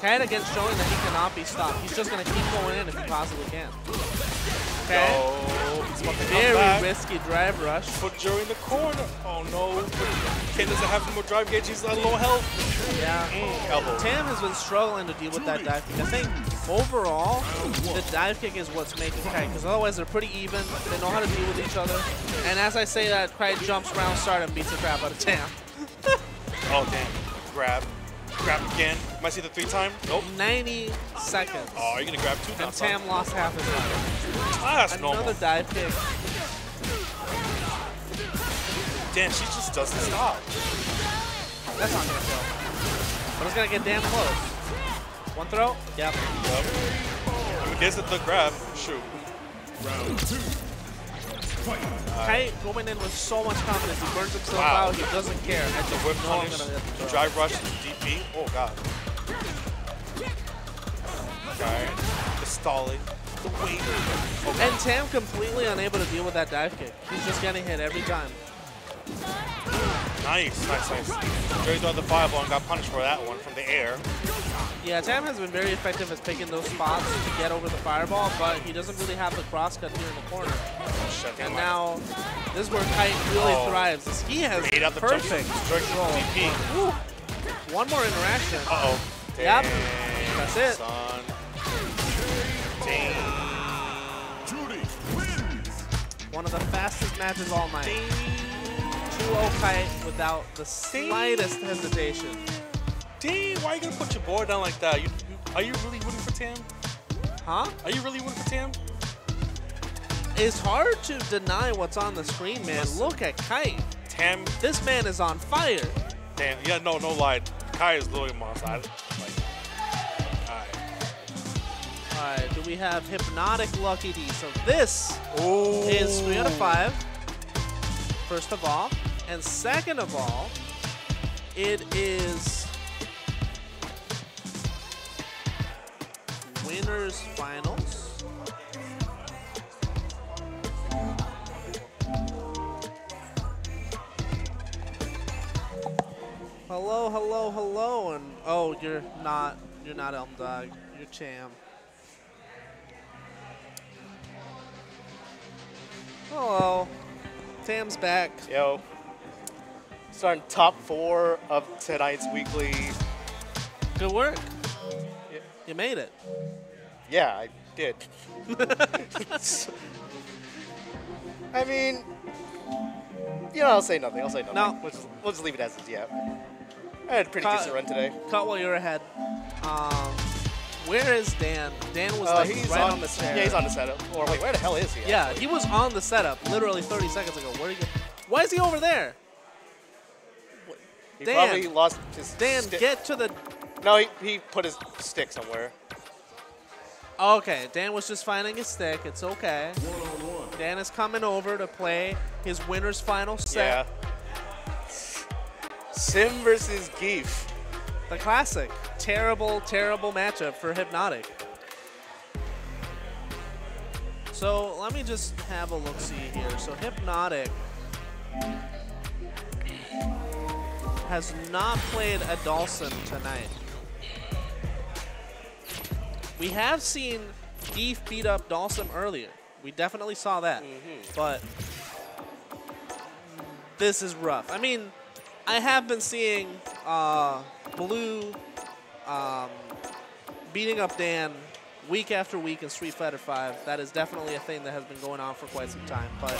Kite again showing that he cannot be stopped. He's just going to keep going in if he possibly can. Okay. Oh, he's about to come Very risky drive rush. Put Joe in the corner. Oh no. Ken doesn't have any more drive gauge. He's at low health. Yeah. Mm, elbow. Tam has been struggling to deal with that dive kick. I think overall, the dive kick is what's making Kite, because otherwise they're pretty even. They know how to deal with each other. And as I say that, Kite jumps round start and beats the crap out of Tam. Oh damn. Grab. Grab again. Might see the three time. Nope. 90 seconds. Oh, you're gonna grab two. And. Tam lost half his life. Ah, that's Another normal. dive kick. Damn, she just doesn't stop. That's not gonna kill. But it's gonna get damn close. One throw? Yep. Yep. I mean, there's the, the grab. Shoot. Round two. Fight. Kite going in with so much confidence. He burns himself Wow. out. He doesn't care. That's a whip know I'm punish. gonna hit the The throw. drive rush. The DP. Oh god. Okay. The stalling. The weight. And Tam completely unable to deal with that dive kick. He's just getting hit every time. Nice, nice, nice. Juri threw out the fireball and got punished for that one from the air. Yeah, Tam has been very effective at picking those spots to get over the fireball, but he doesn't really have the crosscut here in the corner. Shit, And now, this is where Kite really Oh. thrives. is He has Ate out the perfect control. One more interaction. Uh-oh. Yep. That's it. Son. Juri wins. One of the fastest matches all night. 2-0 Kite without the slightest hesitation. Dang, why are you gonna put your board down like that? You, you, are you really rooting for Tam? Huh? Are you really rooting for Tam? It's hard to deny what's on the screen, man. Look at Kite. Tam, This man is on fire. damn, yeah, no, no lie. Kai is literally on my All right, do we have Hypnotic Lucky D? So this Ooh. is 3 out of 5, first of all. And second of all, it is winners finals. Hello, hello, hello, and oh, you're not, you're not Elm Dog, you're Cham. Hello, Tam's back. Yo, starting top four of tonight's weekly. Good work. Yeah. You made it. Yeah, I did. I mean, you know, I'll say nothing. I'll say nothing. No. We'll just, we'll just leave it as is. Yeah. I had a pretty Cut. decent run today. Cut while you're ahead. Um, where is Dan? Dan was Uh, like he's right on, on the chair. Yeah, he's on the setup. Or wait, where the hell is he? Yeah, actually? he was on the setup literally 30 seconds ago. Where do you? Why is he over there? He Dan. probably lost his Dan, get to the. No, he, he put his stick somewhere. Okay, Dan was just finding his stick. It's okay. One on one. Dan is coming over to play his winner's final set. Yeah. set. Sim versus Gief. The classic. Terrible, terrible matchup for Hypnotic. So let me just have a look see here. So Hypnotic has not played a Dhalsim tonight. We have seen Gief beat up Dhalsim earlier. We definitely saw that. But this is rough. I mean, I have been seeing uh, Blue um, beating up Dan week after week in Street Fighter V. That is definitely a thing that has been going on for quite some time. But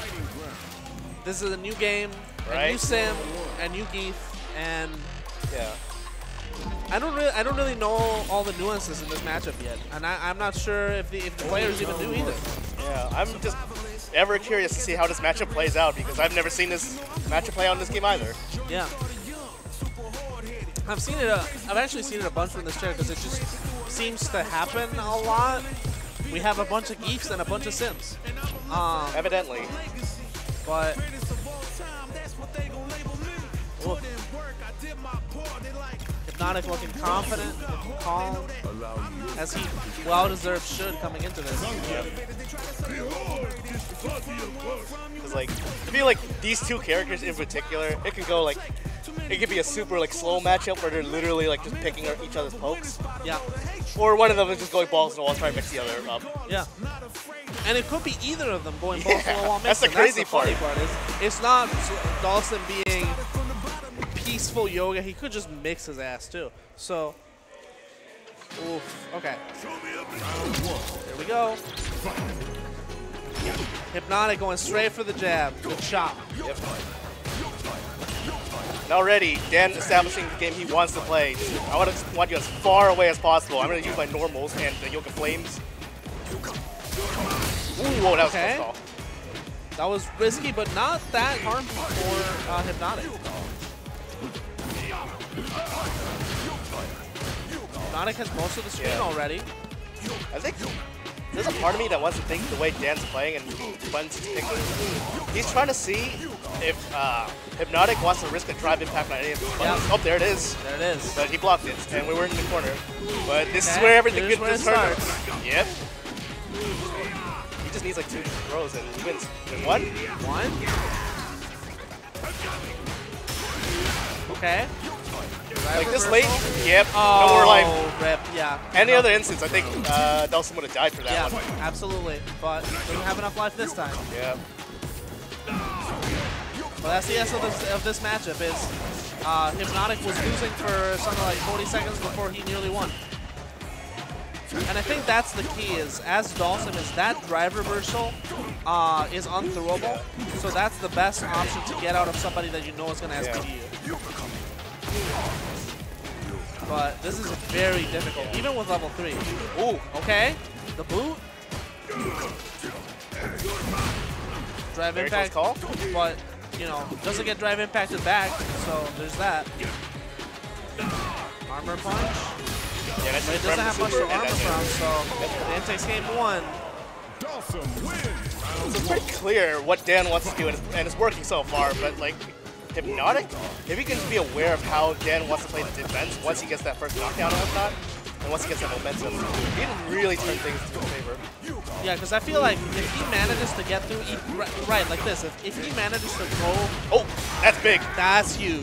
this is a new game, a new Right. sim, a new Gief, and Yeah. I don't really, I don't really know all the nuances in this matchup yet, and I, I'm not sure if the if the players even do either. Yeah, I'm just ever curious to see how this matchup plays out because I've never seen this matchup play out in this game either. Yeah. I've seen it. Uh, I've actually seen it a bunch from this chair because it just seems to happen a lot. We have a bunch of Giefs and a bunch of sims, um, Evidently. but Oof. Hypnotic looking confident, looking calm, as he well deserved should coming into this. Because like, I feel like these two characters in particular, it can go like, it could be a super like slow matchup where they're literally like just picking up each other's pokes, Yeah, or one of them is just going balls to the wall trying to mix the other up. yeah. And it could be either of them going balls to the wall. that's the crazy funny part. part. Is it's not Dhalsim being peaceful yoga. He could just mix his ass too. So, oof. Okay. Here we go. Hypnotic going straight for the jab. Good chop. Yep. And already, Dan establishing the game he wants to play. I want to want you as far away as possible. I'm going to use my normals and the Yoga Flames. Ooh, whoa, that was Okay. close call. That was risky, but not that harmful for uh, Hypnotic. Hypnotic has most of the screen Yeah. already. I think there's a part of me that wants to think the way Dan's playing and buttons he's picking. He's trying to see if uh, Hypnotic wants to risk a drive impact on any of his buttons. Oh, there it is. There it is. But he blocked it, and we were in the corner. But this is where everything gets where turned. starts. Yep. He just needs like two throws and he wins. And one? One. Okay. Like this late? Yep. Oh, No more life. rip. Yeah. Any other instance, I think uh, Dhalsim would have died for that Yeah, one. absolutely. But doesn't have enough life this time. Yeah. Well, that's the essence of this, of this matchup is uh, Hypnotic was losing for something like 40 seconds before he nearly won. And I think that's the key is, as Dhalsim is that drive reversal uh, is unthrowable. So that's the best option to get out of somebody that you know is going to Yeah. SPD you. But this is very difficult, even with level 3. Ooh. Okay, the boot. Drive Very close impact, call. but you know doesn't get drive impacted back, so there's that. Armor punch, Yeah, that's but it doesn't have much to armor that's from, so Dan takes game one. Dhalsim wins. It's pretty clear what Dan wants to do, and it's, and it's working so far. But like, hypnotic, if he can just be aware of how Dan wants to play the defense once he gets that first knockdown and whatnot, and once he gets that momentum, he can really turn things to his favor. Yeah, because I feel like if he manages to get through, he, ri- right, like this, if, if he manages to go, Oh, that's big. that's huge.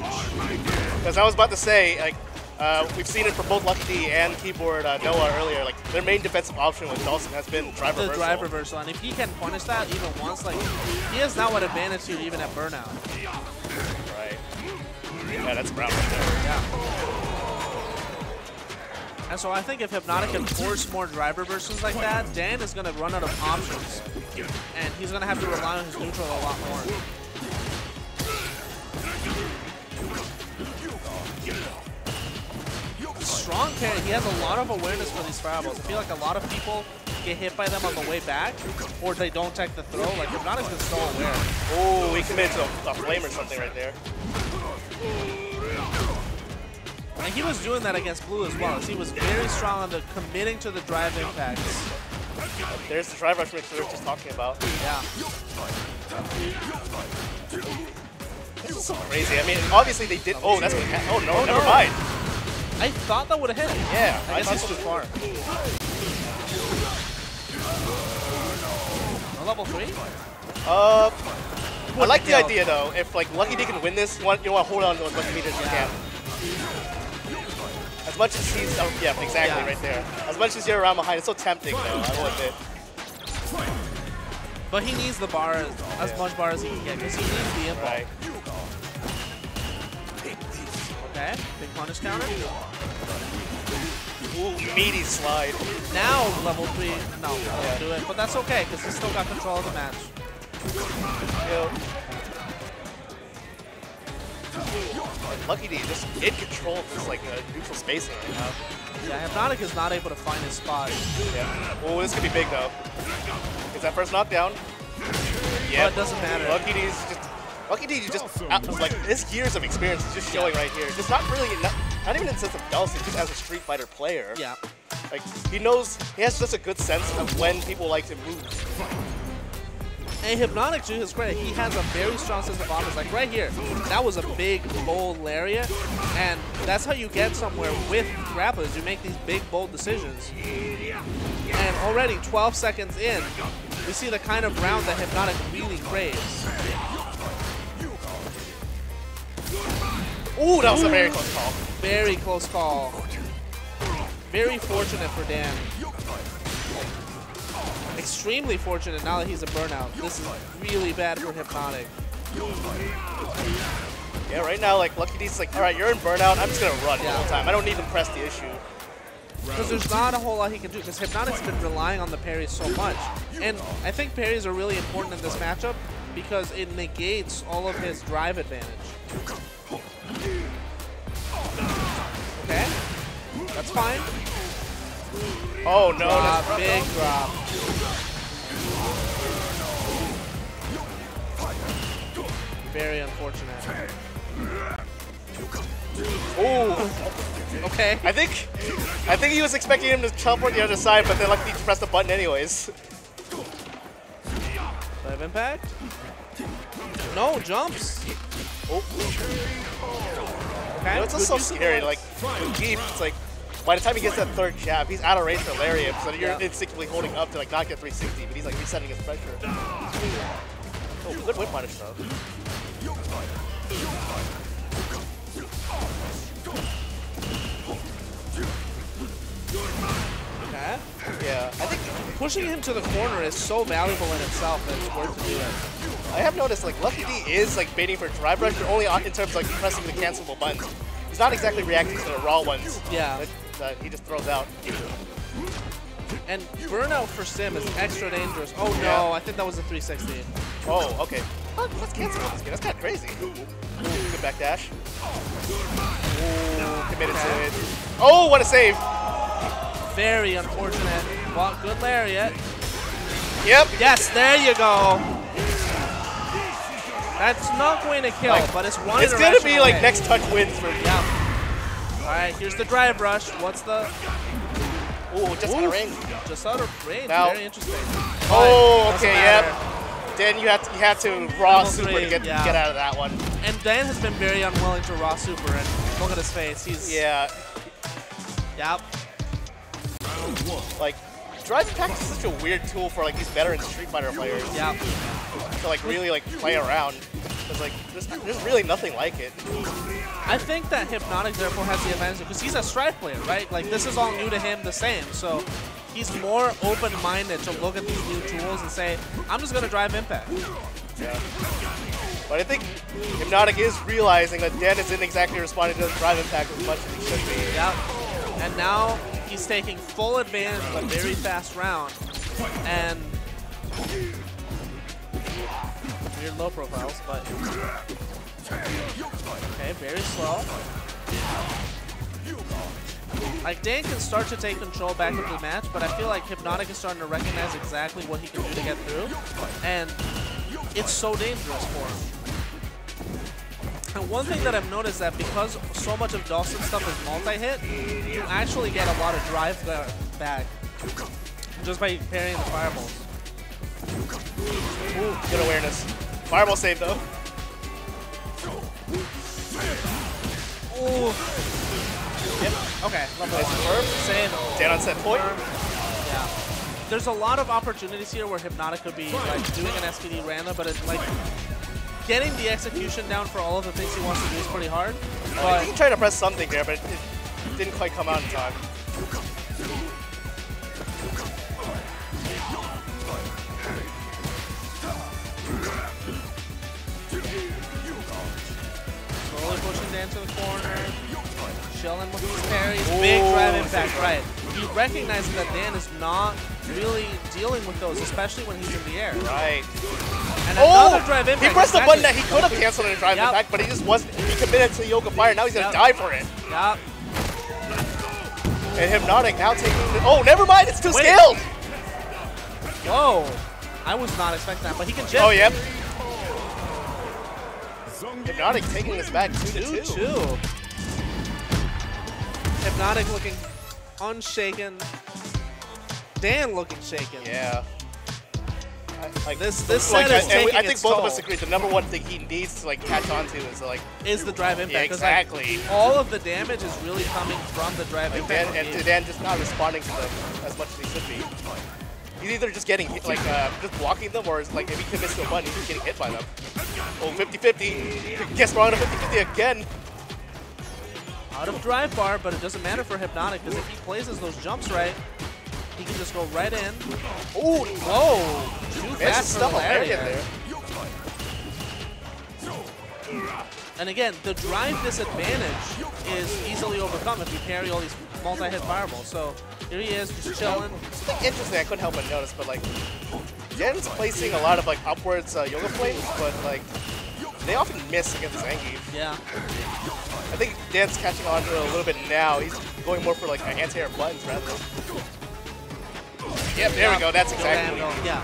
Because I was about to say, like, uh, we've seen it for both Lucky D and Keyboard uh, Noah earlier. Like, their main defensive option with Dhalsim has been drive The reversal. drive reversal, and if he can punish that even once, like he has now an advantage here even at burnout. Right. Yeah, that's brown right there. Yeah. And so I think if Hypnotic can force more drive reversals like that, Dan is going to run out of options. And he's going to have to rely on his neutral a lot more. Strong he has a lot of awareness for these fireballs. I feel like a lot of people get hit by them on the way back, or they don't take the throw. Like Hypnotic's been so aware. Oh, he committed to a, a flame or something right there. And he was doing that against Blue as well. as He was very strong on the committing to the drive impacts. There's the drive rush mix we were just talking about. Yeah. This is so crazy. I mean, obviously they did. Oh, that's. Oh no, Oh, never no. mind. I thought that would have hit. Yeah, I guess thought he's so too far. No level three? Uh, I like the idea though. If like Lucky D can win this, you want you want to hold on to as much meters as you can. As much as he's, oh, yeah, exactly Yeah. right there. As much as you're around behind, it's so tempting though. I will admit. But he needs the bar, as, Yeah. much bar as he can get, because he needs the input. Right. Okay, big punish counter. Ooh, meaty slide. Now level three, no, won't do it. But that's okay, because he's still got control of the match. Yo. Lucky D just in control of this like uh, neutral spacing right now. Yeah, Hypnotic is not able to find his spot. Yeah. Oh, this could be big though. Is that first knockdown? Yeah. But it doesn't matter. Lucky D's just Lucky D just uh, out, like his years of experience is just showing right here. Just not really enough, not even in the sense of Delsey, just as a Street Fighter player. Yeah. Like he knows he has just a good sense of when people like to move. And Hypnotic, to his credit, he has a very strong sense of offense. Like right here, that was a big, bold lariat, and that's how you get somewhere with grapplers. You make these big, bold decisions. And already 12 seconds in, we see the kind of round that Hypnotic really craves. Ooh, that was a very close call. Very close call. Very fortunate for Dan. Extremely fortunate now that he's a burnout. This is really bad for Hypnotic. Yeah, right now, like Lucky D's like, all right, you're in burnout. I'm just gonna run the whole time. I don't need to press the issue. Because there's not a whole lot he can do, because Hypnotic's been relying on the parries so much. And I think parries are really important in this matchup because it negates all of his drive advantage. Okay, that's fine. Oh no, Drop, that's big drop. Very unfortunate. Ooh. Okay. I think, I think he was expecting him to teleport the other side, but then Lucky D pressed the button anyways. Live impact? No, jumps. Oh. You know, it's just so scary. Like Gief, it's like by the time he gets that third jab, he's out of range for Lariat, so you're Yeah. instinctively holding up to like not get 360, but he's like resetting his pressure. Oh, good whip punish though. Okay. Yeah, I think Pushing him to the corner is so valuable in itself that it's worth to do it. I have noticed like Lucky D is like baiting for drive rush, but only on, in terms of like pressing the cancelable buttons. He's not exactly reacting to the raw ones. Yeah. That, he just throws out. And burnout for Sim is extra dangerous. Oh no, Yeah. I think that was a 360. Oh, okay. Oh, let's cancel this game. That's kind of crazy. Ooh, good back dash. Ooh, committed to it. Oh, what a save! Very unfortunate. Well, good lariat. Yep. Yes, there you go. That's not going to kill, Like, but it's one It's gonna interaction be like next touch wins for. me. Yeah. All right, here's the drive rush. What's the? Ooh, just out of range. Just out of range. Now- Very interesting. Oh, But okay, yep. Then you have to you have to raw Level super three, to get yeah. get out of that one. And Dan has been very unwilling to raw super, and look at his face. He's Yeah, Yep. Like drive impact is such a weird tool for like these veteran Street Fighter players Yep. to like really like play around. Cause like there's, there's really nothing like it. I think that Hypnotic therefore has the advantage because he's a Strive player, right? Like this is all new to him, the same. So he's more open-minded to look at these new tools and say, "I'm just gonna drive impact." Yeah. But I think Hypnotic is realizing that Dan isn't exactly responding to the drive impact as much as he should be. Yep. And now he's taking full advantage of a very fast round. And weird low profiles, but okay, very slow. Like Dan can start to take control back of the match, but I feel like Hypnotic is starting to recognize exactly what he can do to get through, and it's so dangerous for him. And one thing that I've noticed that because so much of Dhalsim's stuff is multi-hit, you actually get a lot of drive back just by parrying the fireballs. Ooh, good awareness. Fireball save though. Ooh. Yep. Okay. Level Nice one. Save. Dan on set point. Yeah. There's a lot of opportunities here where Hypnotic could be like doing an SPD random, but it's like getting the execution down for all of the things he wants to do is pretty hard. But he tried to press something there, but it, it didn't quite come out in time. Slowly pushing Dan to the corner. Chilling with his parries. Big drive impact, right. He recognizes that Dan is not really dealing with those, especially when he's in the air. Right. And Oh! drive impact. He pressed the button that he could have canceled in a drive Yep. impact, but he just wasn't. He committed to the Yoga Fire. Now he's gonna Yep. die for it. Yup. And Hypnotic now taking. The, oh, never mind. It's too Wait. scaled. Whoa. I was not expecting that, but he can jump. Oh, yep. Hypnotic taking this back two to two. 2-2. Hypnotic looking unshaken. Dan looking shaken. Yeah. I- Like This- this like, set is I- and we- I think its both of us agree. The number one thing he needs to like catch on to is like, Is the drive impact. yeah, impact. 'cause, like, exactly. all of the damage is really coming from the drive Like impact. Dan, and Dan just not responding to them as much as he should be. He's either just getting hit, like uh, just blocking them, or it's like if he commits to a button, he's just getting hit by them. Oh, 50-50. Gets wrong on a 50-50 again. out of drive bar, but it doesn't matter for Hypnotic because if he places those jumps right, he can just go right in. Ooh, Whoa! Too fast stuff. Lariat there. And again, the drive disadvantage is easily overcome if you parry all these multi-hit fireballs. So here he is, just chilling. Something interesting I couldn't help but notice, but like Dan's placing a lot of like upwards uh, yoga flames, but like they often miss against Zangief. Yeah. I think Dan's catching on to it a little bit now. He's going more for like anti-air buttons rather. Yep, there we go. That's exactly. go- Yeah.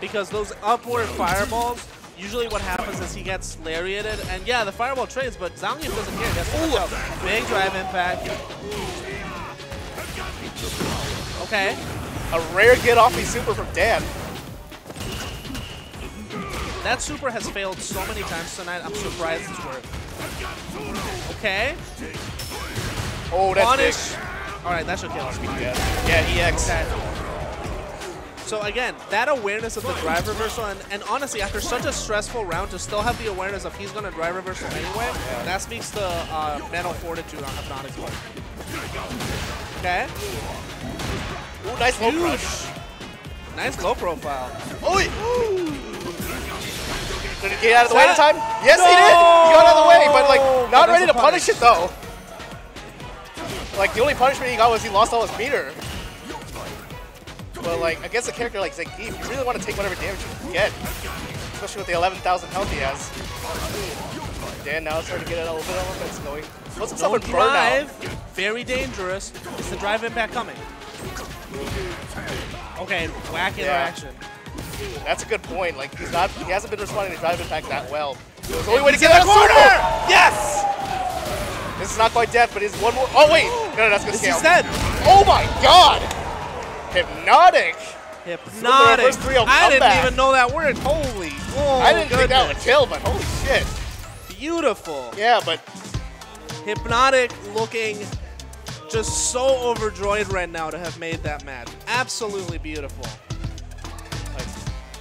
Because those upward fireballs, usually what happens is he gets lariated, and yeah, the fireball trades, but Zangief doesn't care. That's Ooh, Big drive impact. Okay. A rare get off he super from Dan. That super has failed so many times tonight, I'm surprised it's worked. Okay. Oh, that's Punish. Alright, that should kill us. Yeah, yeah, EX. Okay. So again, that awareness of the drive reversal, and, and honestly, after such a stressful round, to still have the awareness of he's going to drive reversal anyway, that speaks to uh, mental fortitude on Hypnotic's part. Okay. Ooh, nice low crush. Nice low profile. Oh, Did he get out of the way in time? Yes, he did. He got out of the way, but like not ready to a punish it though. Like the only punishment he got was he lost all his meter. But like against a character like Zangief, you really want to take whatever damage you can get, especially with the 11,000 health he has. Dan now starting to get a little bit of offense going. Puts himself in burnout. drive. Very dangerous. Is the drive impact coming? Okay, whack Yeah. interaction. That's a good point. Like he's not, he hasn't been responding to drive impact that well. It was the only way to get out corner! super. Yes. This is not quite death, but it's one more. Oh wait, no, no that's gonna This scale. is dead. Oh my god! Hypnotic. Hypnotic. I didn't even know that word. Holy. Oh, I didn't think that would goodness. kill, but holy shit. Beautiful. Yeah, but Hypnotic looking just so overjoyed right now to have made that match. Absolutely beautiful. like,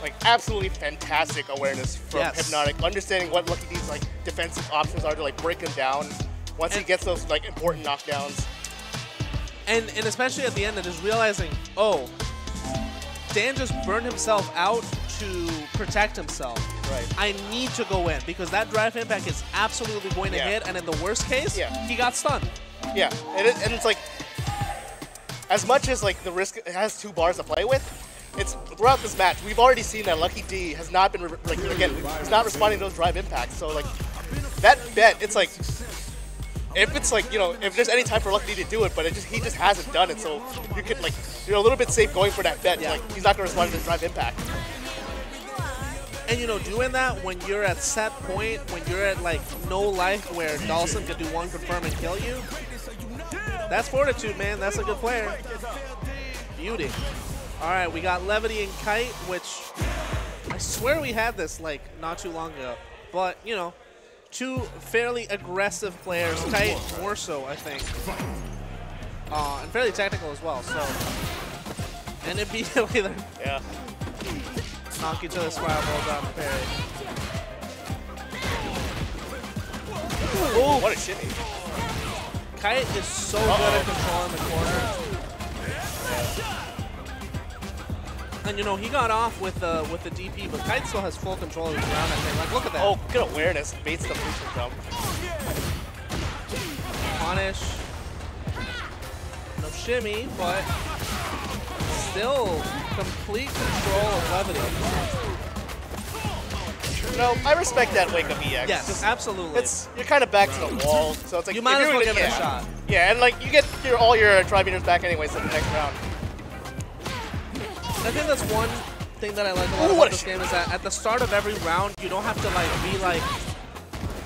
like absolutely fantastic awareness from Yes. Hypnotic, understanding what Lucky D's like defensive options are to like break him down. Once he gets those like important knockdowns. And and especially at the end, it is realizing, oh, Dan just burned himself out to protect himself. Right. I need to go in because that drive impact is absolutely going to Yeah. hit, and in the worst case, Yeah. he got stunned. Yeah, and, it, and it's like, as much as like the risk has two bars to play with, it's throughout this match we've already seen that Lucky D has not been re- like again he's not responding to those drive impacts. So like that bet, it's like if it's like you know if there's any time for Lucky to do it, but it just he just hasn't done it. So you could like you're a little bit safe going for that bet. Yeah. Like he's not going to respond to the drive impact. And you know, doing that when you're at set point, when you're at like no life where Dhalsim could do one confirm and kill you, that's fortitude, man. That's a good player. Beauty. All right, we got Levity and Kite, which I swear we had this like not too long ago. But, you know, two fairly aggressive players. Kite more so, I think. Uh, and fairly technical as well, so. And immediately they're Yeah. knock each other's fireballs down the parry. Oh, what a shimmy! Kite is so Uh-oh. good at controlling the corner. And you know, he got off with the with the DP, but Kite still has full control of the ground, I think. Like, look at that. Oh, good awareness. Baits the booster jump. Punish. No shimmy, but still complete control of levity. No, I respect that wake up EX. Yes, absolutely. It's you're kind of back to the wall, so it's like You might as well give it a yeah. shot. Yeah, and like you get your all your tri meters back anyways in the next round. I think that's one thing that I like a lot Ooh, about this game is that at the start of every round, you don't have to like be like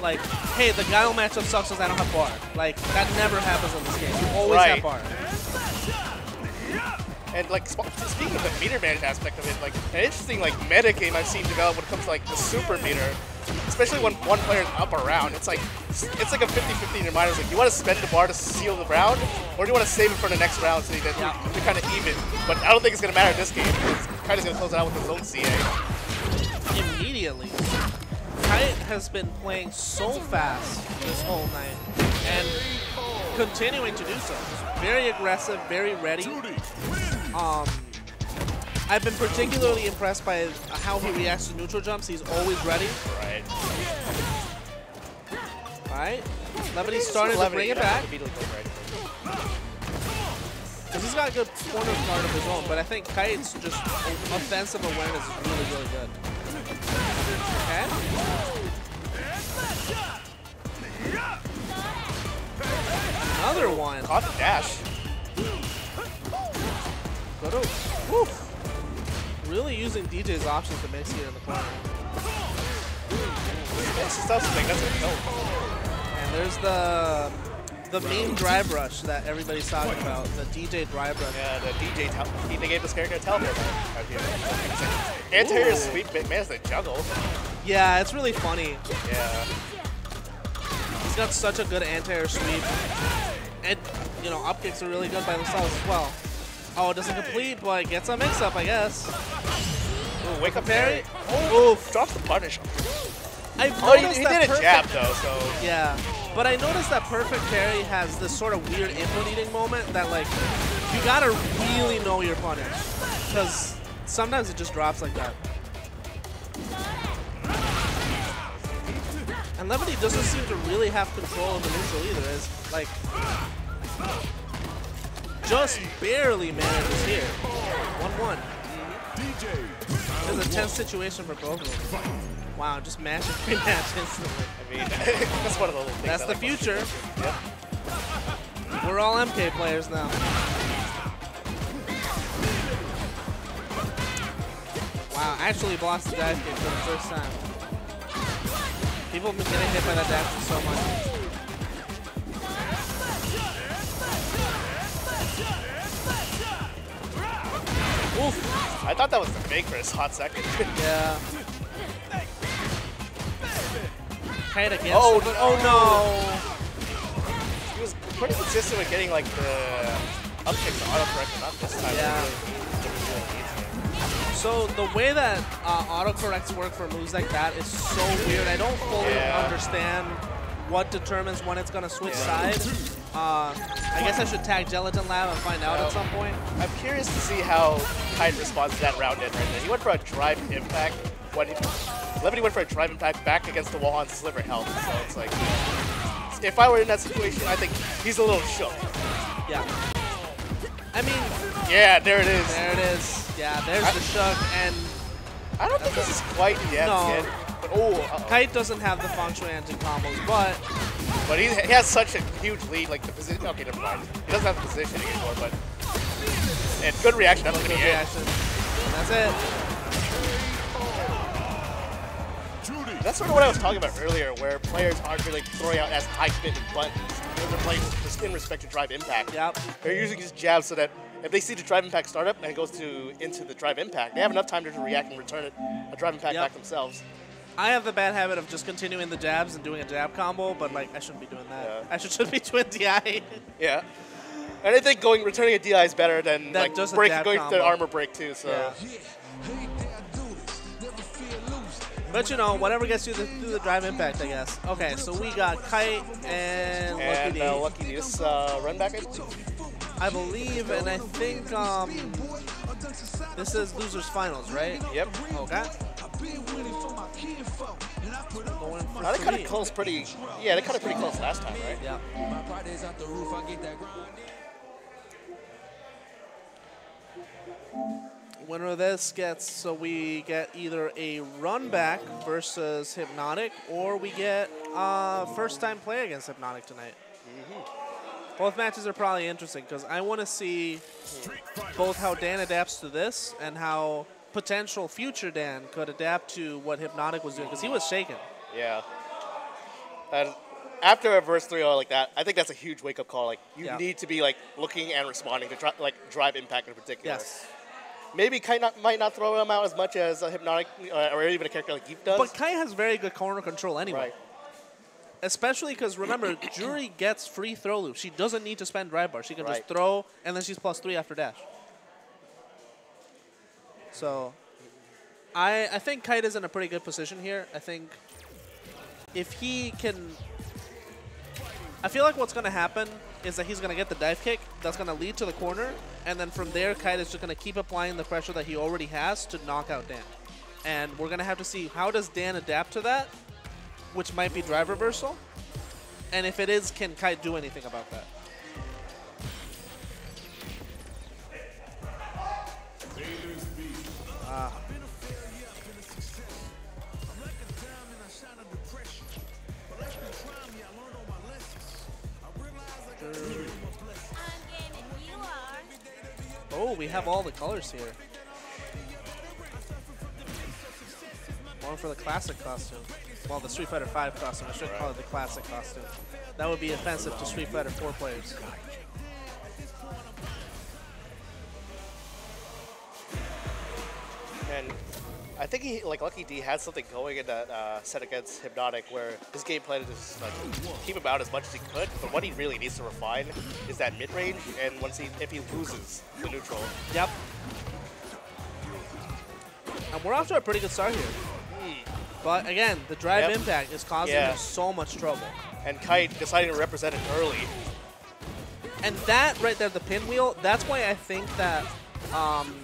like, hey, the Guile matchup sucks because I don't have bar. Like, that never happens in this game. You always Right. have bar. And like speaking of the meter management aspect of it, like an interesting like meta game I've seen develop when it comes to like the super meter, especially when one player's up or around. It's like it's like a 50-50 in your mind. It's like you want to spend the bar to seal the round, or do you want to save it for the next round so that Yeah. you're kind of even. But I don't think it's gonna matter in this game. It's kind of gonna close it out with his own CA. immediately. Kite has been playing so fast this whole night and continuing to do so. Very aggressive, very ready. Um, I've been particularly impressed by how he reacts to neutral jumps. He's always ready. Right. All right. Levity's starting to bring it back because he's got a good corner guard of his own. But I think Kite's just offensive awareness is really, really good. Okay. Another one. Caught the dash. Good. o- Woof. Really using DJ's options to mix here in the corner. It's just us thing. That's a kill. And there's the the main drive rush that everybody's talking about. The DJ drive rush. Yeah, the DJ. Tel- he- they gave this character a teleport. Anti-air sweep managed to juggle. Yeah, it's really funny. Yeah. He's got such a good anti-air sweep. And, you know, up kicks are really good by themselves as well. Oh, it doesn't complete, but gets a mix-up, I guess. Ooh, wake up Parry. Oh, Oof. Drops the punish. I've Oh, he, he did a jab though, so Yeah, but I noticed that perfect parry has this sort of weird input eating moment that, like, you gotta really know your punish. Because sometimes it just drops like that. And Levity doesn't seem to really have control of the neutral either. Is like just barely manages here. One-one. DJ. It's a tense situation for both of them. Wow, just mashing three match instantly. I mean, that's one of the little things. That's I the like about future. Yep. We're all MK players now. Wow, actually blocks the dive kick for the first time. People have been getting hit by that dash so much. Oof. I thought that was the fake for a hot second. Yeah. Kite against Oh, no. oh he was pretty consistent with getting like the up kick to autocorrect, but not this time. Yeah. It really- it really needs it. no. So the way that uh, autocorrects work for moves like that is so weird. I don't fully Yeah. understand what determines when it's gonna switch Yeah. side. Uh, I guess I should tag Gelatin Lab and find out at some point. I'm curious to see how Kite responds to that round in right there. He went for a drive impact when he, Levity went for a drive impact back against the wall on sliver health. So it's like, if I were in that situation, I think he's a little shook. Yeah. I mean, Yeah, there it is. there it is. Yeah, there's I- the Shug, and I don't think this is quite yet. No. yet, But oh, uh-oh. Kite doesn't have the Feng Shui engine combos, but But he, he has such a huge lead, like the position. Okay, never mind. He doesn't have the position anymore, but and good reaction. That's good gonna be it. That's it. That's sort of what I was talking about earlier, where players aren't really throwing out as high fit buttons. They're playing just in respect to drive impact. Yep. They're using these jabs so that if they see the drive impact startup and it goes to into the drive impact, they have enough time to react and return it a drive impact Yep. back themselves. I have the bad habit of just continuing the jabs and doing a jab combo, but like I shouldn't be doing that. Yeah. I should, should be doing DI. Yeah. And I think going returning a DI is better than Than like just break, going to combo. the armor break too. So Yeah. But you know, whatever gets you the, through the drive impact, I guess. Okay, so we got Kite and, Lucky and D, uh, Lucky D, this uh, run back. I believe. I believe, and I think um, this is losers finals, right? Yep. Okay. Going for Now they cut it close pretty. Yeah, they cut it pretty close last time, right? Yeah. Winner of this gets so we get either a run back versus Hypnotic, or we get uh, first time play against Hypnotic tonight. Both matches are probably interesting because I want to see both how Dan adapts to this and how potential future Dan could adapt to what Hypnotic was doing because he was shaken. Yeah. And after a verse 3 like that, I think that's a huge wake up call. Like you Yeah. need to be like looking and responding to dri- like drive impact in particular. Yes. Maybe Kite not, might not throw him out as much as a hypnotic uh, or even a character like Gief does. But Kite has very good corner control anyway. right. Especially because remember, Juri gets free throw loops. She doesn't need to spend drive bar. She can Right. just throw, and then she's plus three after dash. So, I I think Kite is in a pretty good position here. I think if he can, I feel like what's going to happen is that he's going to get the dive kick. That's going to lead to the corner, and then from there, Kite is just going to keep applying the pressure that he already has to knock out Dan. And we're going to have to see how does Dan adapt to that which might be drive reversal. And if it is, can Kite do anything about that? Oh, we have all the colors here. One for the classic costume. Well, the Street Fighter 5 costume. I should call it the classic costume. That would be offensive to Street Fighter 4 players. And I think he, like Lucky D, had something going in that uh, set against Hypnotic where his game plan is just like keep him out as much as he could. But what he really needs to refine is that mid range. And once he, if he loses the neutral, Yep. And we're off to a pretty good start here. But again, the drive Yep. impact is causing Yeah. him so much trouble. and Kite deciding to represent it early. And that right there, the pinwheel, that's why I think that um,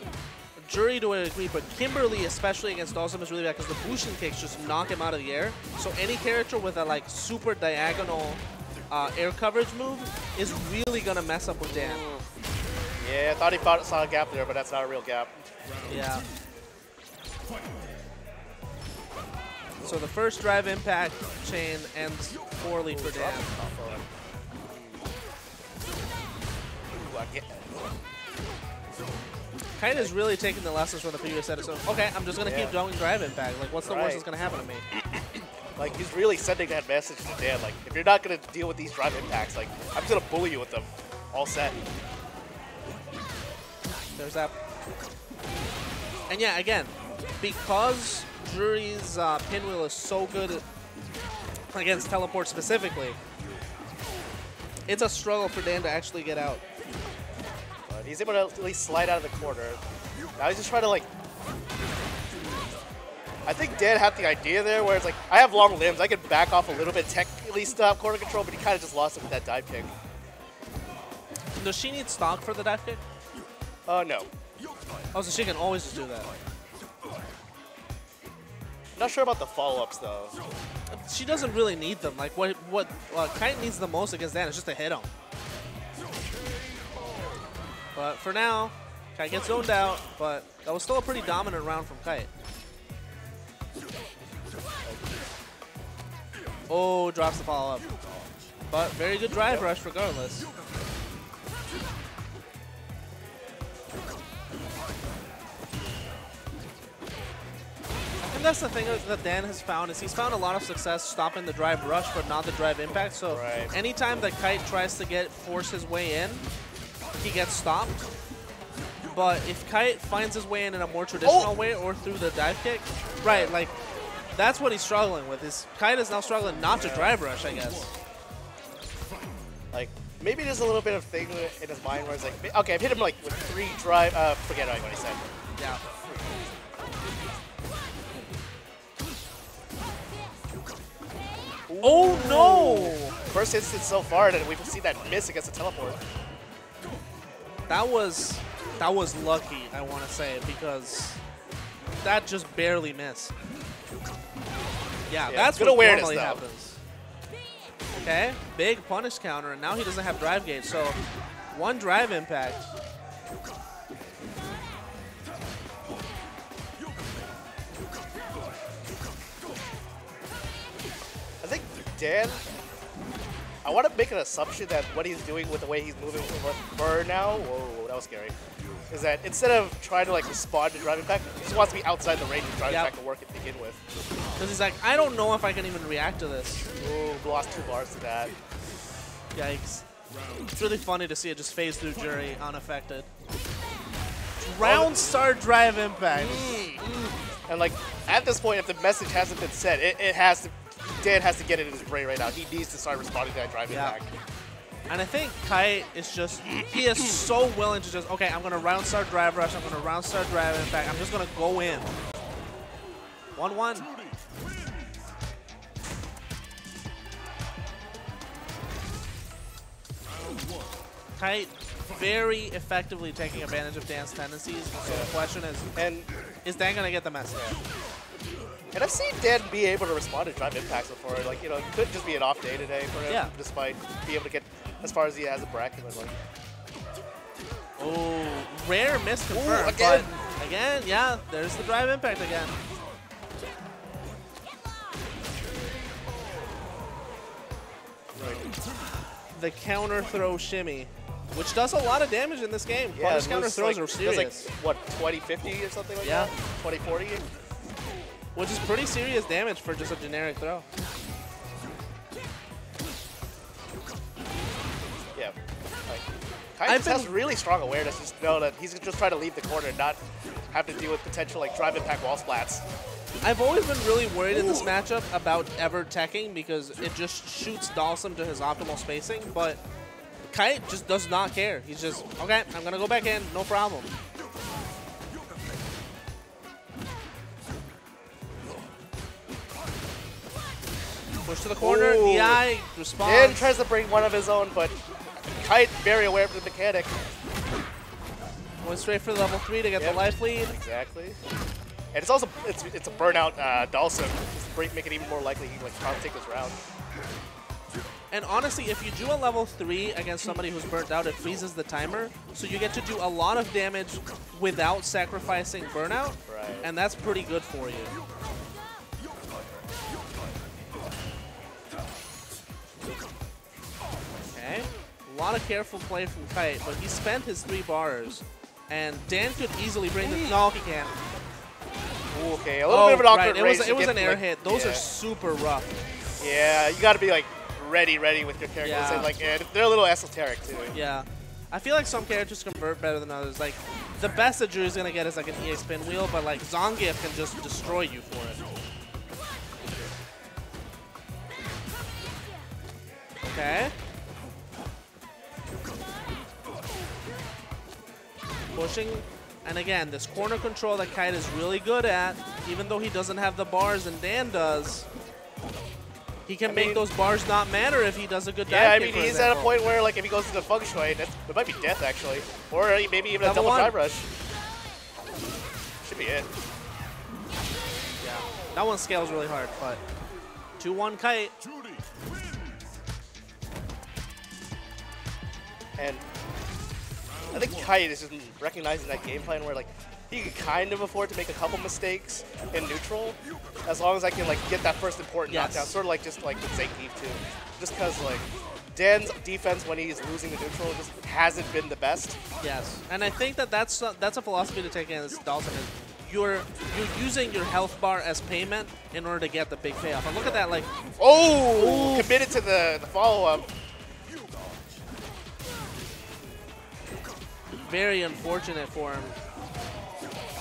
Juri to a degree, but Kimberly especially against Dhalsim is really bad because the boosting kicks just knock him out of the air. So any character with a like super diagonal uh, air coverage move is really gonna mess up with Dan. Yeah, I thought he thought, saw a gap there, but that's not a real gap. Yeah. So the first drive impact chain ends poorly for Dan. Ooh, I get- Kite is really taking the lessons from the previous episode. Okay, I'm just gonna Yeah. keep doing drive impact. Like, what's the worst that's gonna happen to me? Like he's really sending that message to Dan. Like, if you're not gonna deal with these drive impacts, like I'm just gonna bully you with them. All set. There's that. And yeah, again, because Juri's uh, pinwheel is so good against teleport specifically, it's a struggle for Dan to actually get out. He's able to at least slide out of the corner. Now he's just trying to like. I think Dan had the idea there where it's like, I have long limbs, I can back off a little bit, technically stop corner control, but he kind of just lost it with that dive kick. Does she need stock for the dive kick? Oh no. Oh, so she can always just do that. Not sure about the follow-ups though. She doesn't really need them. Like what what uh, Kite needs the most against Dan is just to hit him. But for now, Kite gets zoned out, but that was still a pretty dominant round from Kite. Oh, drops the follow-up. But very good drive rush regardless. And that's the thing that Dan has found is he's found a lot of success stopping the drive rush, but not the drive impact. So Right. anytime that Kite tries to get force his way in, he gets stopped. But if Kite finds his way in in a more traditional Oh! way or through the dive kick, right, like that's what he's struggling with. Is Kite is now struggling not to drive rush, I guess. Like, maybe there's a little bit of thing in his mind where it's like, okay, I've hit him like with three drive, uh, forget what I said. Yeah. Oh no! First instance so far that we've seen that miss against the teleport. That was that was lucky, I want to say, because that just barely missed. Yeah, Yeah, that's what awareness, normally though. happens. Okay, big punish counter, and now he doesn't have drive gauge, so one drive impact. I think Dan, I want to make an assumption that what he's doing with the way he's moving from Burr now, whoa, that was scary, is that instead of trying to like respond to driving back, he just wants to be outside the range of driving Yep. back to work to begin with. Because he's like, I don't know if I can even react to this. Ooh, lost two bars to that. Yikes. It's really funny to see it just phase through Juri unaffected. Round start drive impact. Mm. And like at this point, if the message hasn't been said, it, it has to. Dan has to get it in his brain right now. He needs to start responding to that driving Yeah. back. And I think Kite is just, he is so willing to just, okay, I'm going to round start drive rush, I'm going to round start drive impact, I'm just going to go in. 1-1. Kite very effectively taking advantage of Dan's tendencies. So the question is, And is Dan going to get the message? And I've seen Dan be able to respond to drive impacts before. Like you know, it could just be an off day today for him, Yeah. despite being able to get as far as he has a bracket. Like, Oh, rare miss confirmed. again. But again, yeah, there's the drive impact again. The counter throw shimmy, which does a lot of damage in this game. yeah, Punish counter throws like, are serious, was like what 2050 or something like Yeah. that. 2040. Which is pretty serious damage for just a generic throw. Yeah. Like, Kite I've just has really strong awareness. Just to know that he's just trying to leave the corner and not have to deal with potential like drive impact wall splats. I've always been really worried in this matchup about ever teching because it just shoots Dhalsim to his optimal spacing, but Kite just does not care. He's just, okay, I'm going to go back in, no problem. Push to the corner, Ooh. Dan responds. tries to bring one of his own, but Kite very aware of the mechanic. Went straight for the level 3 to get Yep. the life lead. Exactly. And it's also it's, it's a burnout uh, Dhalsim. Just make it even more likely he like can't take this round. And honestly, if you do a level 3 against somebody who's burnt out, it freezes the timer. So you get to do a lot of damage without sacrificing burnout. Right. And that's pretty good for you. A lot of careful play from Kite, but he spent his three bars. And Dan could easily bring the... No, he can't. Ooh, okay, a little bit of an oh, awkward Oh, right. It was, it was an air like- hit. Those yeah. are super rough. Yeah, you got to be like ready, ready with your characters. Yeah. And, like and they're a little esoteric too. Yeah. I feel like some characters convert better than others. Like, the best that Juri's gonna get is like an EA spin wheel, but like Zangief can just destroy you for it. Okay. Pushing, and again, this corner control that Kite is really good at, even though he doesn't have the bars and Dan does. He can I make mean- those bars not matter if he does a good dive Yeah, I mean he's at a point where like if he goes to the feng shui, it might be death actually, or maybe even a double one. drive rush. Should be it. Yeah, that one scales really hard, but 2-1 kite. Juri. And I think Kite is just recognizing that game plan where like he can kind of afford to make a couple mistakes in neutral, as long as I can like get that first important Yes. knockdown. Sort of like just like with Zangief too, just because like Dan's defense when he's losing the neutral just hasn't been the best. Yes, and I think that that's a, that's a philosophy to take in as Dhalsim is you're you're using your health bar as payment in order to get the big payoff. And look at that, like Oh, committed to the, the follow up. Very unfortunate for him.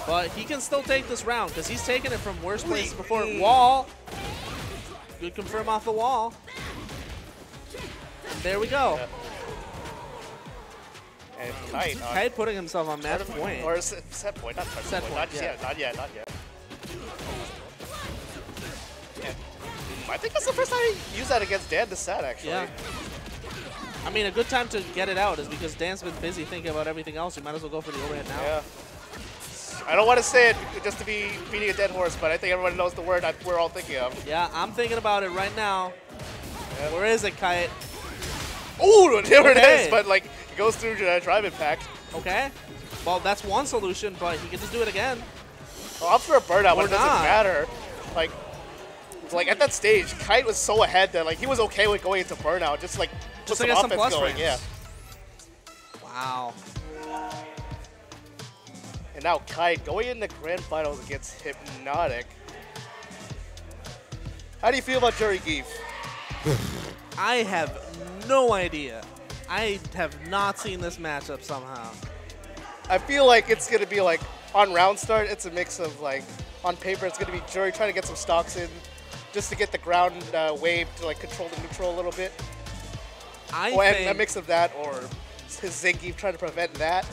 But he can still take this round because he's taken it from worse places before. Wall. Good confirm off the wall. And there we go. And Kite. on Kite putting himself on match tournament- point. Or set, point, not Set point. point, Not yeah. yet, not yet, not yet. And hmm, I think that's the first time he used that against Dan this set, actually. Yeah. I mean, a good time to get it out is because Dan's been busy thinking about everything else. You might as well go for the overhead now. Yeah. I don't want to say it just to be beating a dead horse, but I think everyone knows the word that we're all thinking of. Yeah, I'm thinking about it right now. Where is it, Kite? Ooh, there it Okay. is. But like, it goes through uh, drive impact. Okay. Well, that's one solution, but he can just do it again. Well, I'm for a burnout, but it doesn't matter. Like, like at that stage, Kite was so ahead that like he was okay with going into burnout, just like put Just some to get some offense plus going. frames. Yeah. Wow. And now Kite going in the grand finals against Hypnotic. How do you feel about Juri Gief? I have no idea. I have not seen this matchup somehow. I feel like it's gonna be like on round start, it's a mix of like on paper, it's gonna be Juri trying to get some stocks in, just to get the ground uh, wave to like control the neutral a little bit. I Or think a mix of that, or Zangief trying to prevent that.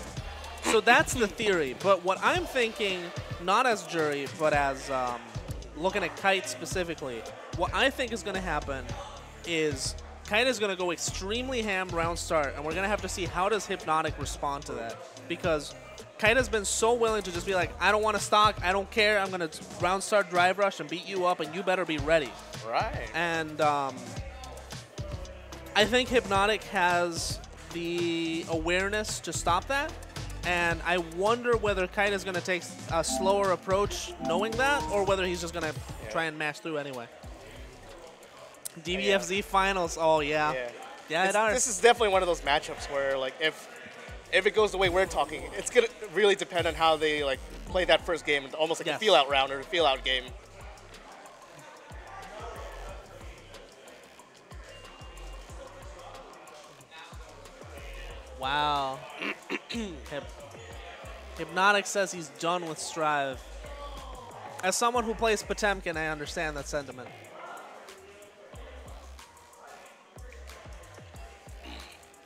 so. That's the theory. But what I'm thinking, not as Juri, but as um, looking at Kite specifically, what I think is going to happen is Kite is going to go extremely ham round start, and we're going to have to see how does Hypnotic respond to that because. Kite has been so willing to just be like, I don't want to stock, I don't care, I'm going to round start drive rush and beat you up, and you better be ready. Right. And um, I think Hypnotic has the awareness to stop that. And I wonder whether Kite is going to take a slower approach knowing that, or whether he's just going to Yeah. try and mash through anyway. DBFZ finals. Oh, yeah. Yeah. Yeah, it are. This is definitely one of those matchups where, like, if if it goes the way we're talking, it's gonna really depend on how they like play that first game, almost like Yes. a feel out round or a feel out game. Wow. Hyp- Hypnotic says he's done with Strive. As someone who plays Potemkin, I understand that sentiment.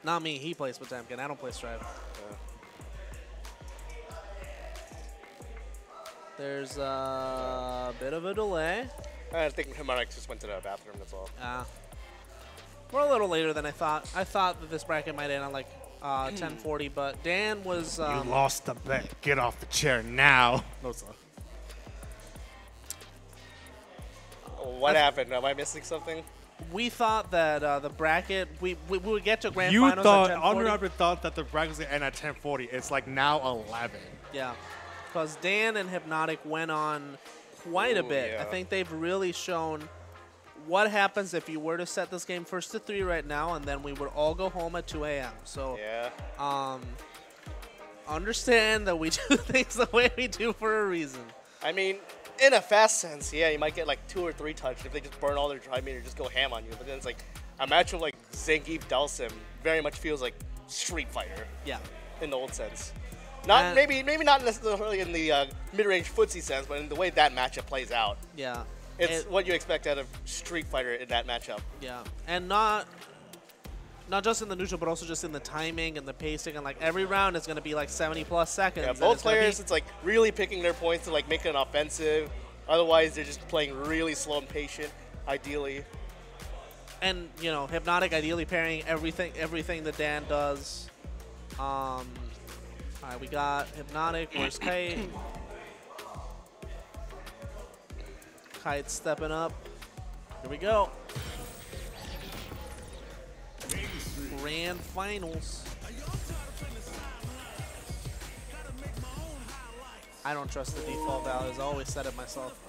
Not me, he plays Potemkin. I don't play Strive. There's a bit of a delay. I think Harmonix just went to the bathroom. That's all. Uh, we're a little later than I thought. I thought that this bracket might end on like uh, 10:40, but Dan was. Um, you lost the bet. Get off the chair now. No, sir. What happened? Am I missing something? we thought that uh, the bracket we, we we would get to grand You finals thought at 10:40. Under Armour thought that the bracket was gonna end at 10:40. It's like now 11. Yeah, because Dan and Hypnotic went on quite a Ooh, bit. I think they've really shown what happens if you were to set this game first to three right now, and then we would all go home at 2 a.m. So Yeah. um, understand that we do things the way we do for a reason. I mean, in a fast sense, yeah, you might get like two or three touched if they just burn all their dry meter, just go ham on you. But then it's like a match of like Zangief Dhalsim very much feels like Street Fighter Yeah. in the old sense. Not And- maybe maybe not necessarily in the uh, mid-range footsie sense, but in the way that matchup plays out. Yeah. It's It- what you expect out of Street Fighter in that matchup. Yeah, and not not just in the neutral, but also just in the timing and the pacing, and like every round is going to be like 70 plus seconds. Yeah, and both it's players, be- it's like really picking their points to like make an offensive. Otherwise, they're just playing really slow and patient. Ideally, and you know, hypnotic ideally pairing everything everything that Dan does. Um, all right, we got hypnotic. Where's Kite? Kite stepping up. Here we go. Grand finals. I don't trust the default values. I always said it myself.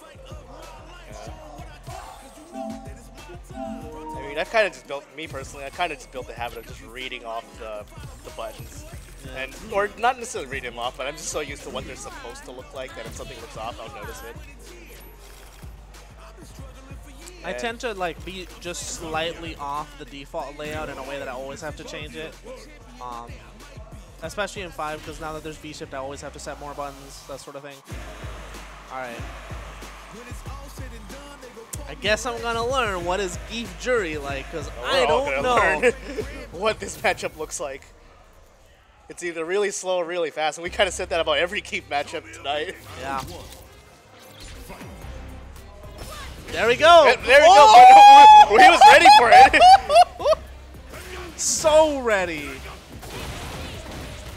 I mean, I've kind of just built me personally. I kind of just built the habit of just reading off the, the buttons, Yeah. and or not necessarily reading them off, but I'm just so used to what they're supposed to look like that if something looks off, I'll notice it. I tend to like be just slightly off the default layout in a way that I always have to change it. Um, especially in 5, because now that there's V-Shift, I always have to set more buttons, that sort of thing. Alright. I guess I'm gonna learn what is Gief Juri like, because We're I don't know. what this matchup looks like. It's either really slow or really fast, and we kind of said that about every Gief matchup tonight. yeah. There we go! There we go. but He was ready for it. so ready!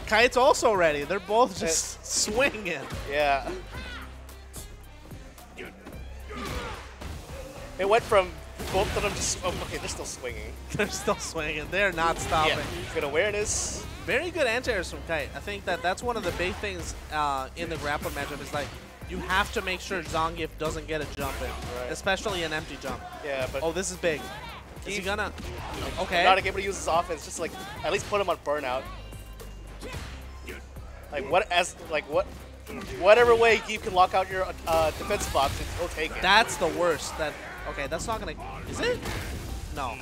Kite's also ready. They're both just swinging. Yeah. It went from both of them just. Oh, okay, they're still swinging. They're still swinging. They're not stopping. Yeah. Good awareness. Very good anti-airs from Kite. I think that that's one of the big things uh, in the grappling matchup is like you have to make sure Zangief doesn't get a jump in, Right. especially an empty jump. Yeah, but Oh, this is big. Is he gonna? Okay. not able to use his offense. Just like at least put him on burnout. Like what as like what whatever way Gief can lock out your uh, defense box, he'll take it. That's the worst. That okay. That's not gonna. Is it? No.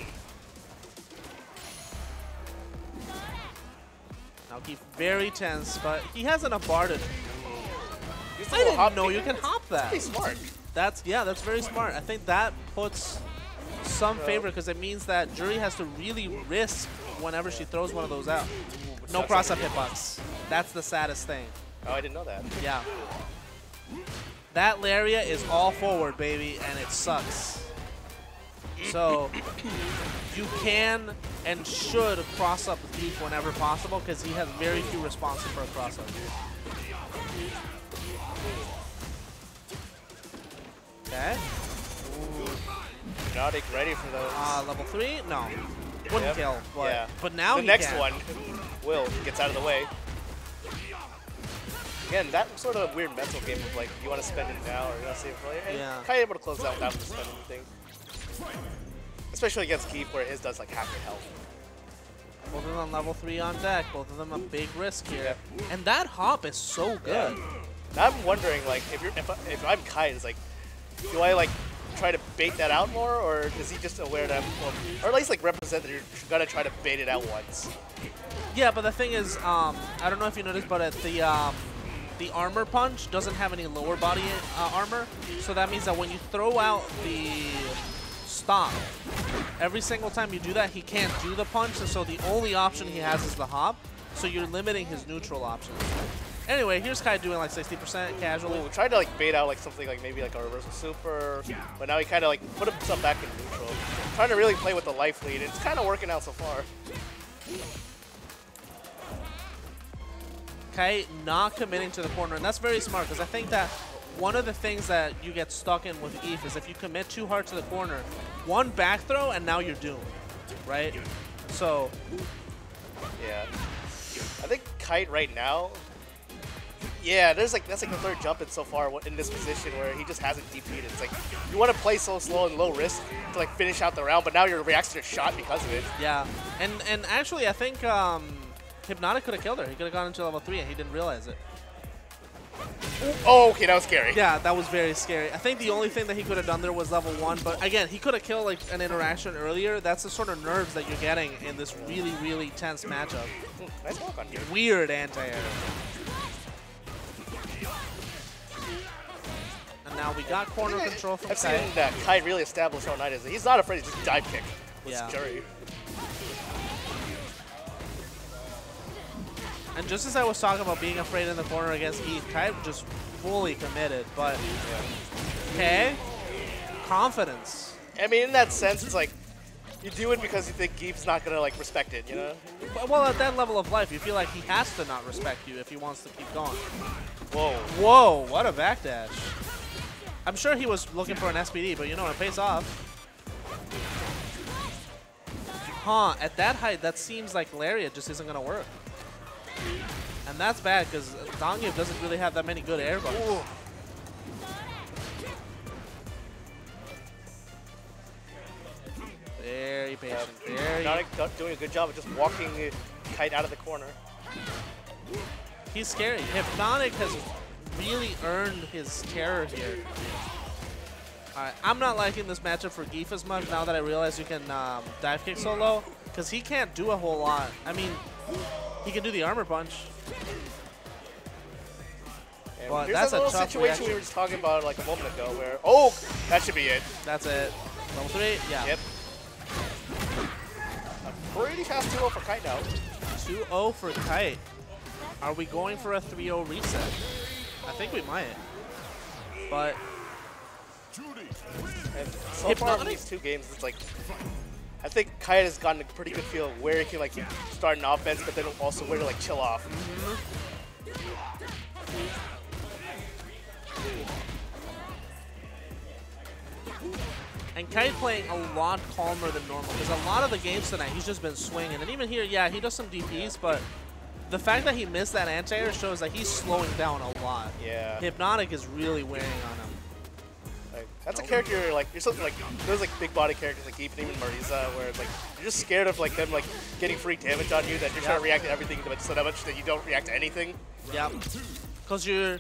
Now he's very tense, but he has enough bar to. He's a I little didn't hop know you can hop that. Pretty smart. That's yeah. That's very smart. I think that puts some favor because it means that Juri has to really risk whenever she throws one of those out. No cross up hitbox. That's the saddest thing. Oh, I didn't know that. Yeah. That Lariat is all forward, baby, and it sucks. So, you can and should cross up Gief whenever possible because he has very few responses for a cross up. Okay. Hypnotic ready for those. Uh, level 3? No. Wouldn't Yep. kill, but, yeah. but now the he next can. one, Will gets out of the way. Again, that sort of weird mental game of like, you want to spend it now or you want to save it for later. And Yeah. Kind of able to close out without spending anything. Especially against Gief, where his does like half your health. Both of them level 3 on deck. Both of them a big risk here. And that hop is so good. Now I'm wondering, like, if you're if, I, if I'm Kite, it's like, do I like try to bait that out more, or is he just aware that, well, or at least like represent that you're gonna try to bait it out once? Yeah, but the thing is, um, I don't know if you noticed, but at the um, the armor punch doesn't have any lower body uh, armor, so that means that when you throw out the stop, every single time you do that, he can't do the punch, and so the only option he has is the hop. So you're limiting his neutral options. Anyway, here's Kite doing like 60% casually. Ooh, tried to like bait out like something like maybe like a reversal super, but now he kind of like put himself back in neutral. Trying to really play with the life lead. It's kind of working out so far. Okay, not committing to the corner, and that's very smart because I think that one of the things that you get stuck in with Eve is if you commit too hard to the corner, one back throw and now you're doomed, right? So Yeah. I think Kite right now. Yeah, there's like that's like the third jump in so far in this position where he just hasn't DP'd. It's like you want to play so slow and low risk to like finish out the round, but now your reacts to your shot because of it. yeah, and and actually I think um, Hypnotic could have killed her. He could have gone into level three and he didn't realize it. Oh, okay, that was scary. Yeah, that was very scary. I think the only thing that he could have done there was level one, but again, he could have killed like an interaction earlier. That's the sort of nerves that you're getting in this really really tense matchup. Nice work on you. weird anti-air. And now we got corner control from I've seen that Kite really establish all night is he's not afraid to just dive kick with Yeah. Juri. And just as I was talking about being afraid in the corner against Gief, Kite just fully committed. But okay, confidence. I mean, in that sense, it's like you do it because you think Gief's not gonna like respect it, you know? Well, at that level of life, you feel like he has to not respect you if he wants to keep going. Whoa. Whoa, what a backdash. I'm sure he was looking for an SPD, but you know, it pays off. Huh, at that height, that seems like Lariat just isn't going to work. And that's bad, because Zangief doesn't really have that many good air buttons. Very patient, very... Not not doing a good job of just walking uh, Kite out of the corner. He's scary. Hypnotic has really earned his terror here. Alright, I'm not liking this matchup for Gief as much now that I realize you can um, dive kick so low, because he can't do a whole lot. I mean, he can do the armor punch. And Well, here's that's a a little tough situation we were just talking about like a moment ago where, oh, that should be it. That's it. Level 3? Yeah. Yep. A pretty fast 2-0 for Kite now. 2-0 for Kite. Are we going for a 3-0 reset? I think we might. But And so far in these two games, it's like I think Kite has gotten a pretty good feel of where he can like start an offense, but then also where to like chill off. And Kite playing a lot calmer than normal because a lot of the games tonight he's just been swinging. And even here, yeah, he does some DPs, but the fact that he missed that anti-air shows that he's slowing down a lot. Yeah. Hypnotic is really wearing on him. Like, that's a character like you're something like those like big body characters like even even Marisa, where it's like you're just scared of like them like getting free damage on you that you're trying to react to everything but so much that you don't react to anything. Yep. Because you're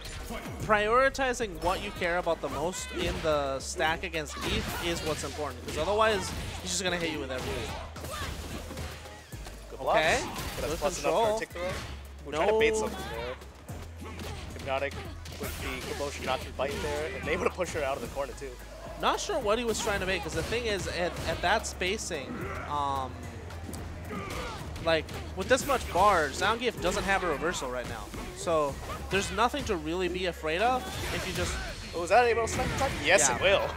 prioritizing what you care about the most in the stack against Gief is what's important. Because otherwise, he's just going to hit you with everything. Blocks. Okay, But that's plus control. enough for a tick throw. We're trying to bait No. something there. Hypnotic with the commotion not to bite there, and able to push her out of the corner too. Not sure what he was trying to make. Because the thing is, at, at that spacing, um, like, with this much bar, Zangief doesn't have a reversal right now. So, there's nothing to really be afraid of if you just Oh, is that able to snipe attack? Yes, Yeah. it will.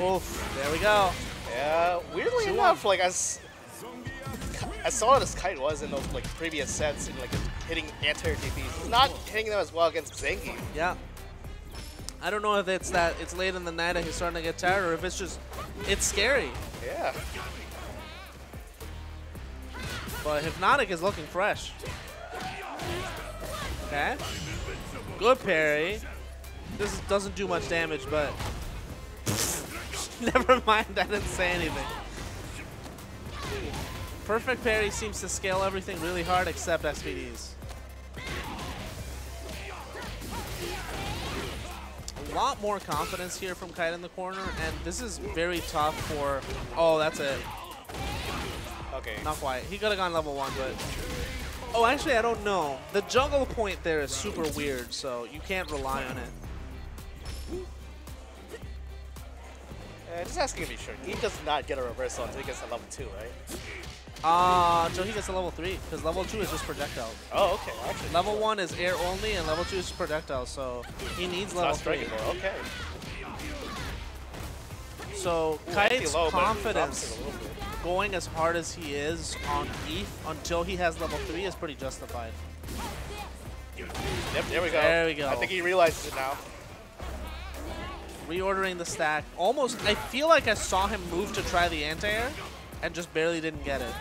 Oof, there we go. Yeah, weirdly Two enough, like as as solid as Kite was in those like previous sets and like hitting anti-air DPs, he's not hitting them as well against Zangief. Yeah. I don't know if it's that it's late in the night and he's starting to get tired, or if it's just it's scary. Yeah. But Hypnotic is looking fresh. Okay. Good parry. This doesn't do much damage, but never mind. I didn't say anything. Perfect parry seems to scale everything really hard except SPDs. A lot more confidence here from Kite in the corner, and this is very tough for. Oh, that's it. Okay. Not quite. He could have gone level one, but. Oh, actually, I don't know. The juggle point there is super weird, so you can't rely on it. Uh, just asking to be sure. He does not get a reversal until he gets to level two, right? Uh, until he gets to level three, because level two is just projectile. Oh, okay. Actually, Level one is air only, and level two is projectile, so he needs it's level three. striking. Okay. So Ooh, Kite's low, confidence drops it a little bit. going as hard as he is on ETH until he has level three is pretty justified. Yep, there we go. There we go. I think he realizes it now. Reordering the stack. Almost, I feel like I saw him move to try the anti-air and just barely didn't get it.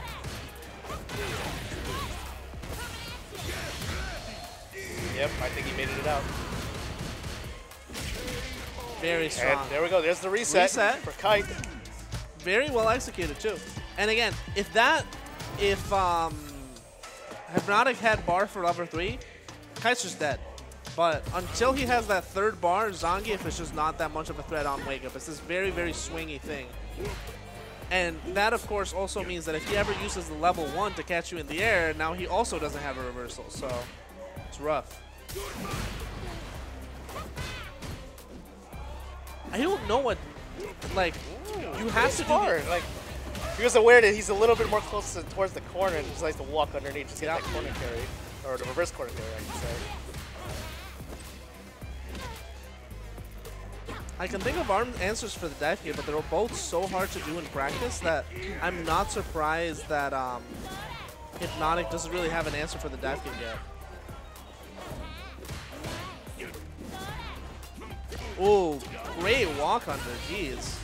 Yep, I think he made it out. Very strong. And there we go. There's the reset, Reset. for Kite. very well executed too. And again, if that, if um, Hypnotic had bar for level three, Kite's just dead. But until he has that third bar, Zangief is just not that much of a threat on Wake Up. It's this very, very swingy thing. And that, of course, also means that if he ever uses the level one to catch you in the air, now he also doesn't have a reversal. So it's rough. I don't know what, like, you have It's to do hard. Like, he was aware that he's a little bit more close to, towards the corner and just likes to walk underneath, just get Yeah. that corner carry. Or the reverse corner carry, I should say. I can think of arm answers for the dive kick, but they're both so hard to do in practice that I'm not surprised that um, Hypnotic doesn't really have an answer for the dive kick yet. Ooh, great walk under, jeez.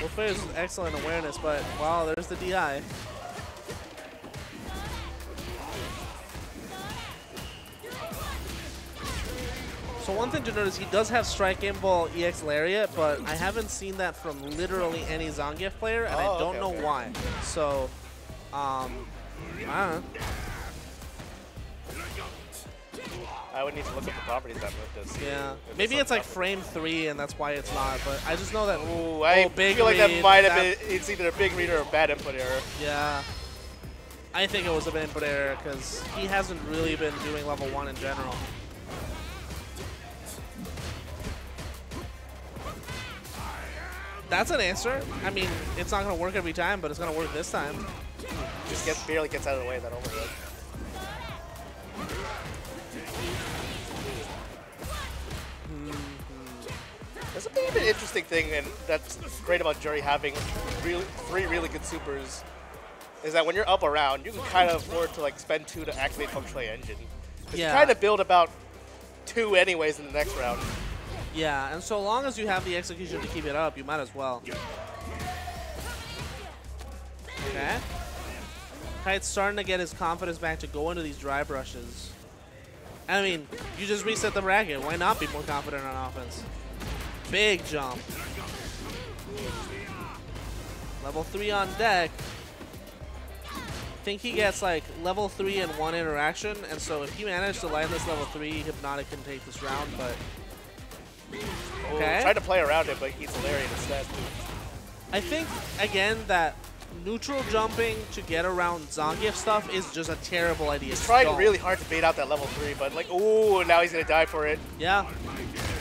Wolfey is excellent awareness, but wow, there's the DI. So one thing to notice, he does have Strike Gimbal EX Lariat, but I haven't seen that from literally any Zangief player, and I Oh, don't okay, know okay. why. So, um, I don't know. I would need to look at the properties of that move see. Yeah, maybe it's like frame three, and that's why it's not. But I just know that. Ooh, I oh, big feel like that might have that- been, it's either a big read or a bad input error. Yeah, I think it was a bad input error because he hasn't really been doing level one in general. That's an answer. I mean, it's not going to work every time, but it's going to work this time. Just gets, barely gets out of the way of that overload. Mm-hmm. There's a bit of an interesting thing, and that's great about Juri having really, three really good supers, is that when you're up around, you can kind of afford to like spend two to activate Feng Shui Engine. Yeah. You kind of build about two anyways in the next round. Yeah, and so long as you have the execution to keep it up, you might as well. Okay. Kite's starting to get his confidence back to go into these drive rushes. I mean, you just reset the bracket. Why not be more confident on offense? Big jump. Level 3 on deck. think he gets like level 3 in one interaction, and so if he manages to land this level 3, Hypnotic can take this round, but... Okay. Tried to play around it, but he's Lariat instead. I think, again, that neutral jumping to get around Zangief stuff is just a terrible idea. He's trying Don't. really hard to bait out that level 3, but like, ooh, now he's going to die for it. Yeah.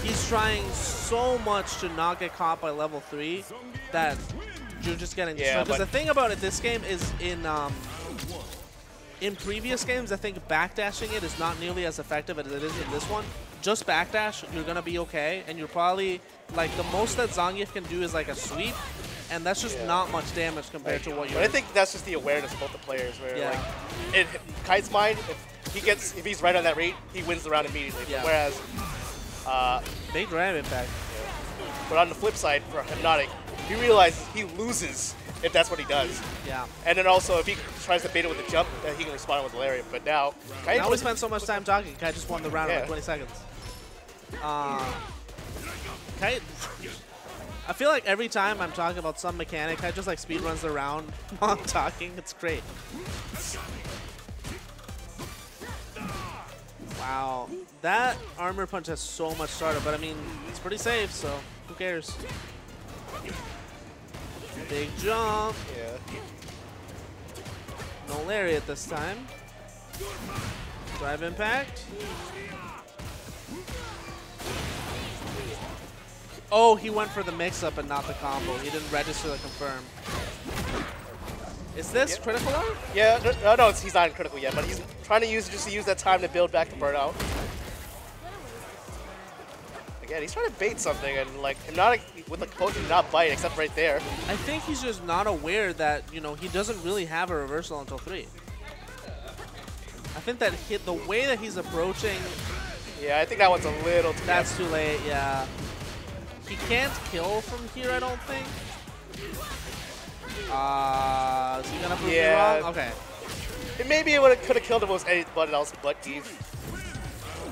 He's trying so much to not get caught by level 3 that you're just getting Yeah, destroyed. Because the thing about it, this game is in um, in previous games, I think backdashing it is not nearly as effective as it is in this one. Just backdash, you're going to be okay, and you're probably, like, the most that Zangief can do is like a sweep, and that's just Yeah. not much damage compared to what you're But I think that's just the awareness of both the players, where Yeah. like in Kite's mind, if he gets if he's right on that rate, he wins the round immediately. Yeah. Whereas, uh, Big drive impact. but on the flip side, for Hypnotic, he realizes he loses if that's what he does. Yeah. And then also, if he tries to bait it with a jump, then he can respond with Lariat. But now, Kite Now we spent so much time talking. Kite just won the round in like 20 seconds. Uh, Kite, I feel like every time I'm talking about some mechanic, Kite just like speed runs the round while I'm talking. It's great. Wow, that armor punch has so much starter, but I mean, it's pretty safe, so who cares? Big jump. yeah. No lariat this time. Drive impact. Oh, he went for the mix-up and not the combo. He didn't register the confirm. Is this Yeah. critical art? Yeah, no, no, no, he's not in critical yet, but he's trying to use just to use that time to build back the burnout. Again, he's trying to bait something, and like Hypnotic with the potion not bite except right there. I think he's just not aware that, you know, he doesn't really have a reversal until 3. I think that hit the way that he's approaching, Yeah, I think that one's a little too. that's too late, yeah. He can't kill from here, I don't think. Uh, is he gonna prove Yeah. me wrong? Okay. It maybe it would have could have killed him with anyone else but Gief.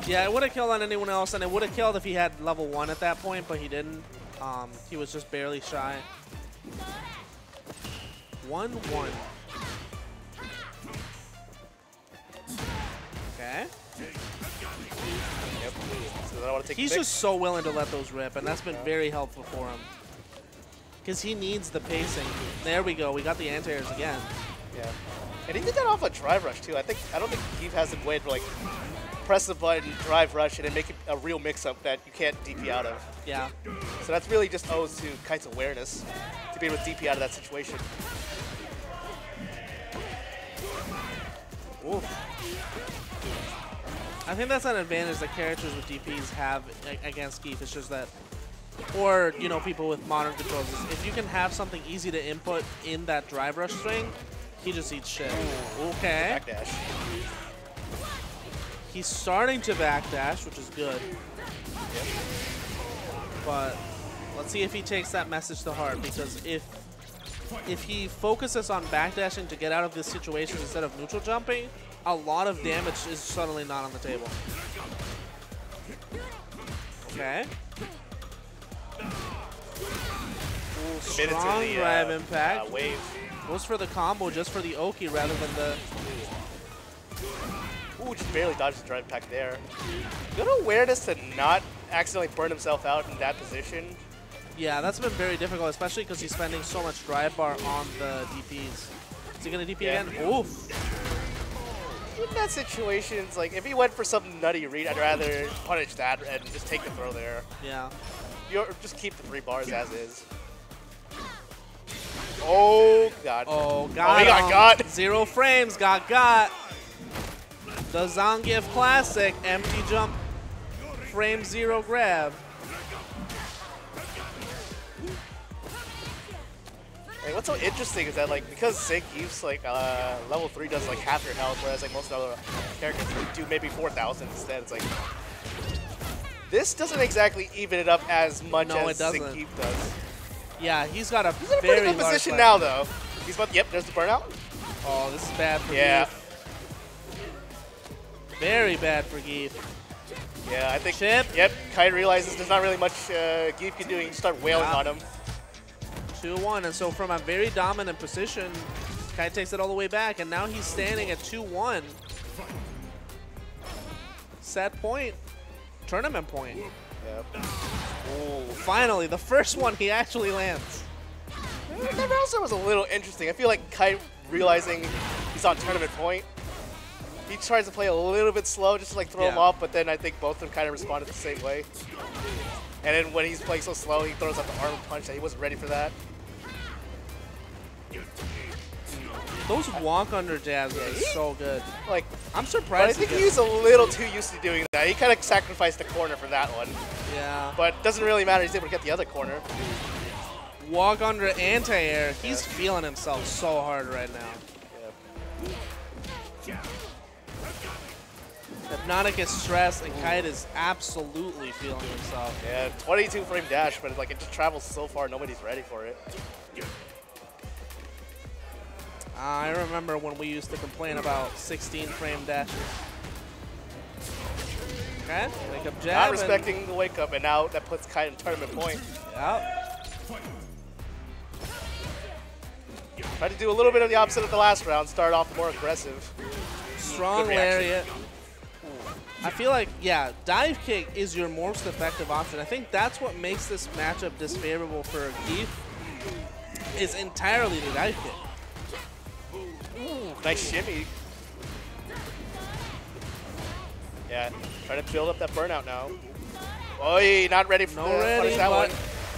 Yeah, it would have killed on anyone else, and it would have killed if he had level 1 at that point, but he didn't. Um, he was just barely shy. 1-1. Okay. Yep. So I want to take. He's just so willing to let those rip, and that's been very helpful for him. Because he needs the pacing. There we go. We got the anti-airs again. Yeah. And he did that off a drive rush too. I think I don't think Gief has a way to like press the button, drive rush, and then make it a real mix-up that you can't DP out of. Yeah. So that's really just owes to Kite's awareness to be able to DP out of that situation. Oof. I think that's an advantage that characters with DPs have against Keith. It's just that, or you know, people with modern controls. If you can have something easy to input in that drive rush string, he just eats shit. Okay, Backdash. He's starting to backdash, which is good. But let's see if he takes that message to heart. Because if if he focuses on backdashing to get out of this situation instead of neutral jumping, a lot of damage is suddenly not on the table. Okay. Ooh, Made it to strong the, drive uh, impact. Uh, wave. Goes for the combo just for the Oki rather than the. Ooh, just barely dodged the drive pack there. Good awareness to not accidentally burn himself out in that position. Yeah, that's been very difficult, especially because he's spending so much drive bar on the DPs. Is he gonna DP Yeah. again? Oof. In that situation, it's like if he went for some nutty read, I'd rather punish that and just take the throw there. Yeah. You're, just keep the three bars as is. Oh god. Oh, oh got he got him. got. Zero frames, got got. The Zangief Classic, empty jump, frame zero grab. What's so interesting is that like because Sync Eve's like uh, level three does like half your health, whereas like most other characters do maybe four thousand instead. It's like this doesn't exactly even it up as much No, as it doesn't. Zangief. Yeah, he's got a He's in a very pretty good position now though. He's about yep, there's the burnout. Oh, this is bad for Yeah. Gief. Very bad for Gief. Yeah, I think. Chip. Yep, Kite realizes there's not really much uh, Gief can do. He can start wailing Yeah. on him. 2-1, and so from a very dominant position, Kai takes it all the way back, and now he's standing at 2-1. Set point. Tournament point. Yep. Oh, finally, the first one he actually lands. That also was a little interesting. I feel like Kai realizing he's on tournament point. He tries to play a little bit slow, just to like throw him off, but then I think both of them kind of responded the same way. And then when he's playing so slow, he throws out the arm punch that he wasn't ready for that. Those walk under jabs are so good. Like, I'm but I think he he's a little too used to doing that. He kind of sacrificed the corner for that one, yeah. but doesn't really matter. He's able to get the other corner. Walk under anti-air. He's feeling himself so hard right now. Hypnotic is stressed, and Kite is absolutely feeling himself. Yeah, 22 frame dash, but like it just travels so far, nobody's ready for it. I remember when we used to complain about 16 frame dashes. Okay, wake up jab. Not respecting the wake up, and now that puts Kite in tournament point. Yep. Tried to do a little bit of the opposite of the last round, start off more aggressive. Strong lariat. I feel like, yeah, dive kick is your most effective option. I think that's what makes this matchup disfavorable for Gief is entirely the dive kick. Nice shimmy. Yeah, trying to build up that burnout now. Oh, not ready for No the, ready, that one.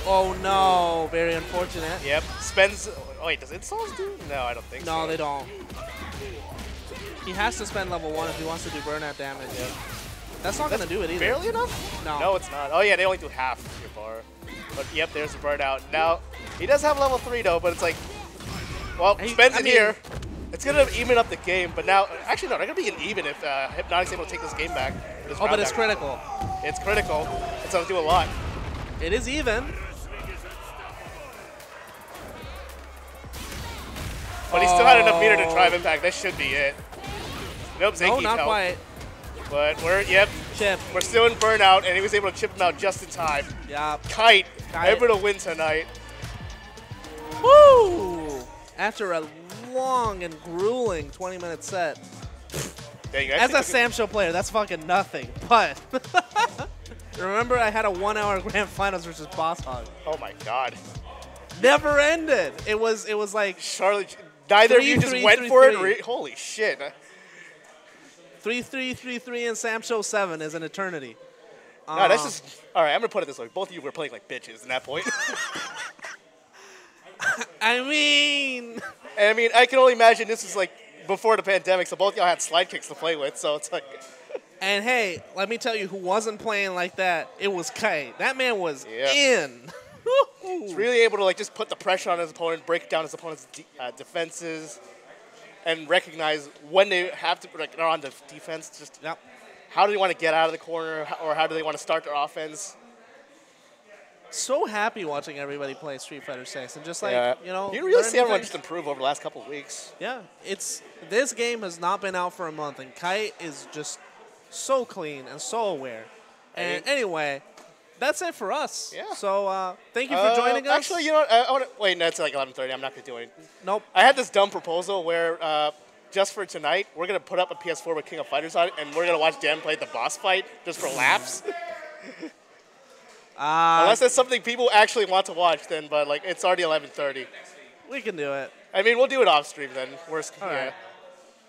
oh no, very unfortunate. Yep, spends. Oh wait, does insoles do? No, I don't think so. No, they don't. He has to spend level one if he wants to do burnout damage. That's not gonna do it either. Barely enough? No. No, it's not. Oh yeah, they only do half your bar. But yep, there's the burnout. Now he does have level three though, but it's like, well, He- spends I it mean- here. It's gonna even up the game, but now actually no, they're gonna be an even if uh, Hypnotic's able to take this game back. this Oh, but it's critical. It's critical. It's gonna do a lot. It is even. But he still had enough meter to drive impact. That should be it. Nope, No, Zangief not helped. quite. But we're yep, Chip. we're still in burnout, and he was able to chip him out just in time. Yeah. Kite, Kite. able to win tonight. Woo! After a long and grueling 20 minute set. Dang, As a took SamSho player, that's fucking nothing. But remember, I had a one hour grand finals versus Boss Hog. Oh my god. Never ended. It was it was like Charlotte, neither of you just three, went three, for three. it. Holy shit. Three three three three and SamSho seven is an eternity. No, that's Uh, just. All right, I'm gonna put it this way. Both of you were playing like bitches in that point. I mean, I mean, I can only imagine this is like before the pandemic, so both y'all had slide kicks to play with. So it's like, and hey, let me tell you, who wasn't playing like that? It was Kite. That man was Yeah. in. he's really able to like just put the pressure on his opponent, break down his opponent's de- uh, defenses, and recognize when they have to like they're on the defense. Just how do they want to get out of the corner, or how do they want to start their offense? So happy watching everybody play Street Fighter 6 and just like, Yeah. you know, you really see everyone things. just improve over the last couple of weeks. Yeah, it's this game has not been out for a month, and Kite is just so clean and so aware. And mean- anyway, that's it for us. Yeah. So uh, thank you for Uh, joining us. Actually, you know, what? I, I want to wait. No, it's like 11:30. I'm not gonna do it. nope. I had this dumb proposal where uh, just for tonight, we're gonna put up a PS4 with King of Fighters on it, and we're gonna watch Dan play the boss fight just for laughs. Uh, Unless that's something people actually want to watch, then. But like, it's already 11:30. we can do it. I mean, we'll do it off stream then. Worst. All yeah. right.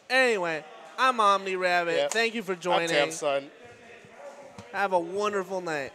Anyway, I'm Omni Rabbit. Yeah. Thank you for I'm joining. Tam, son. Have a wonderful night.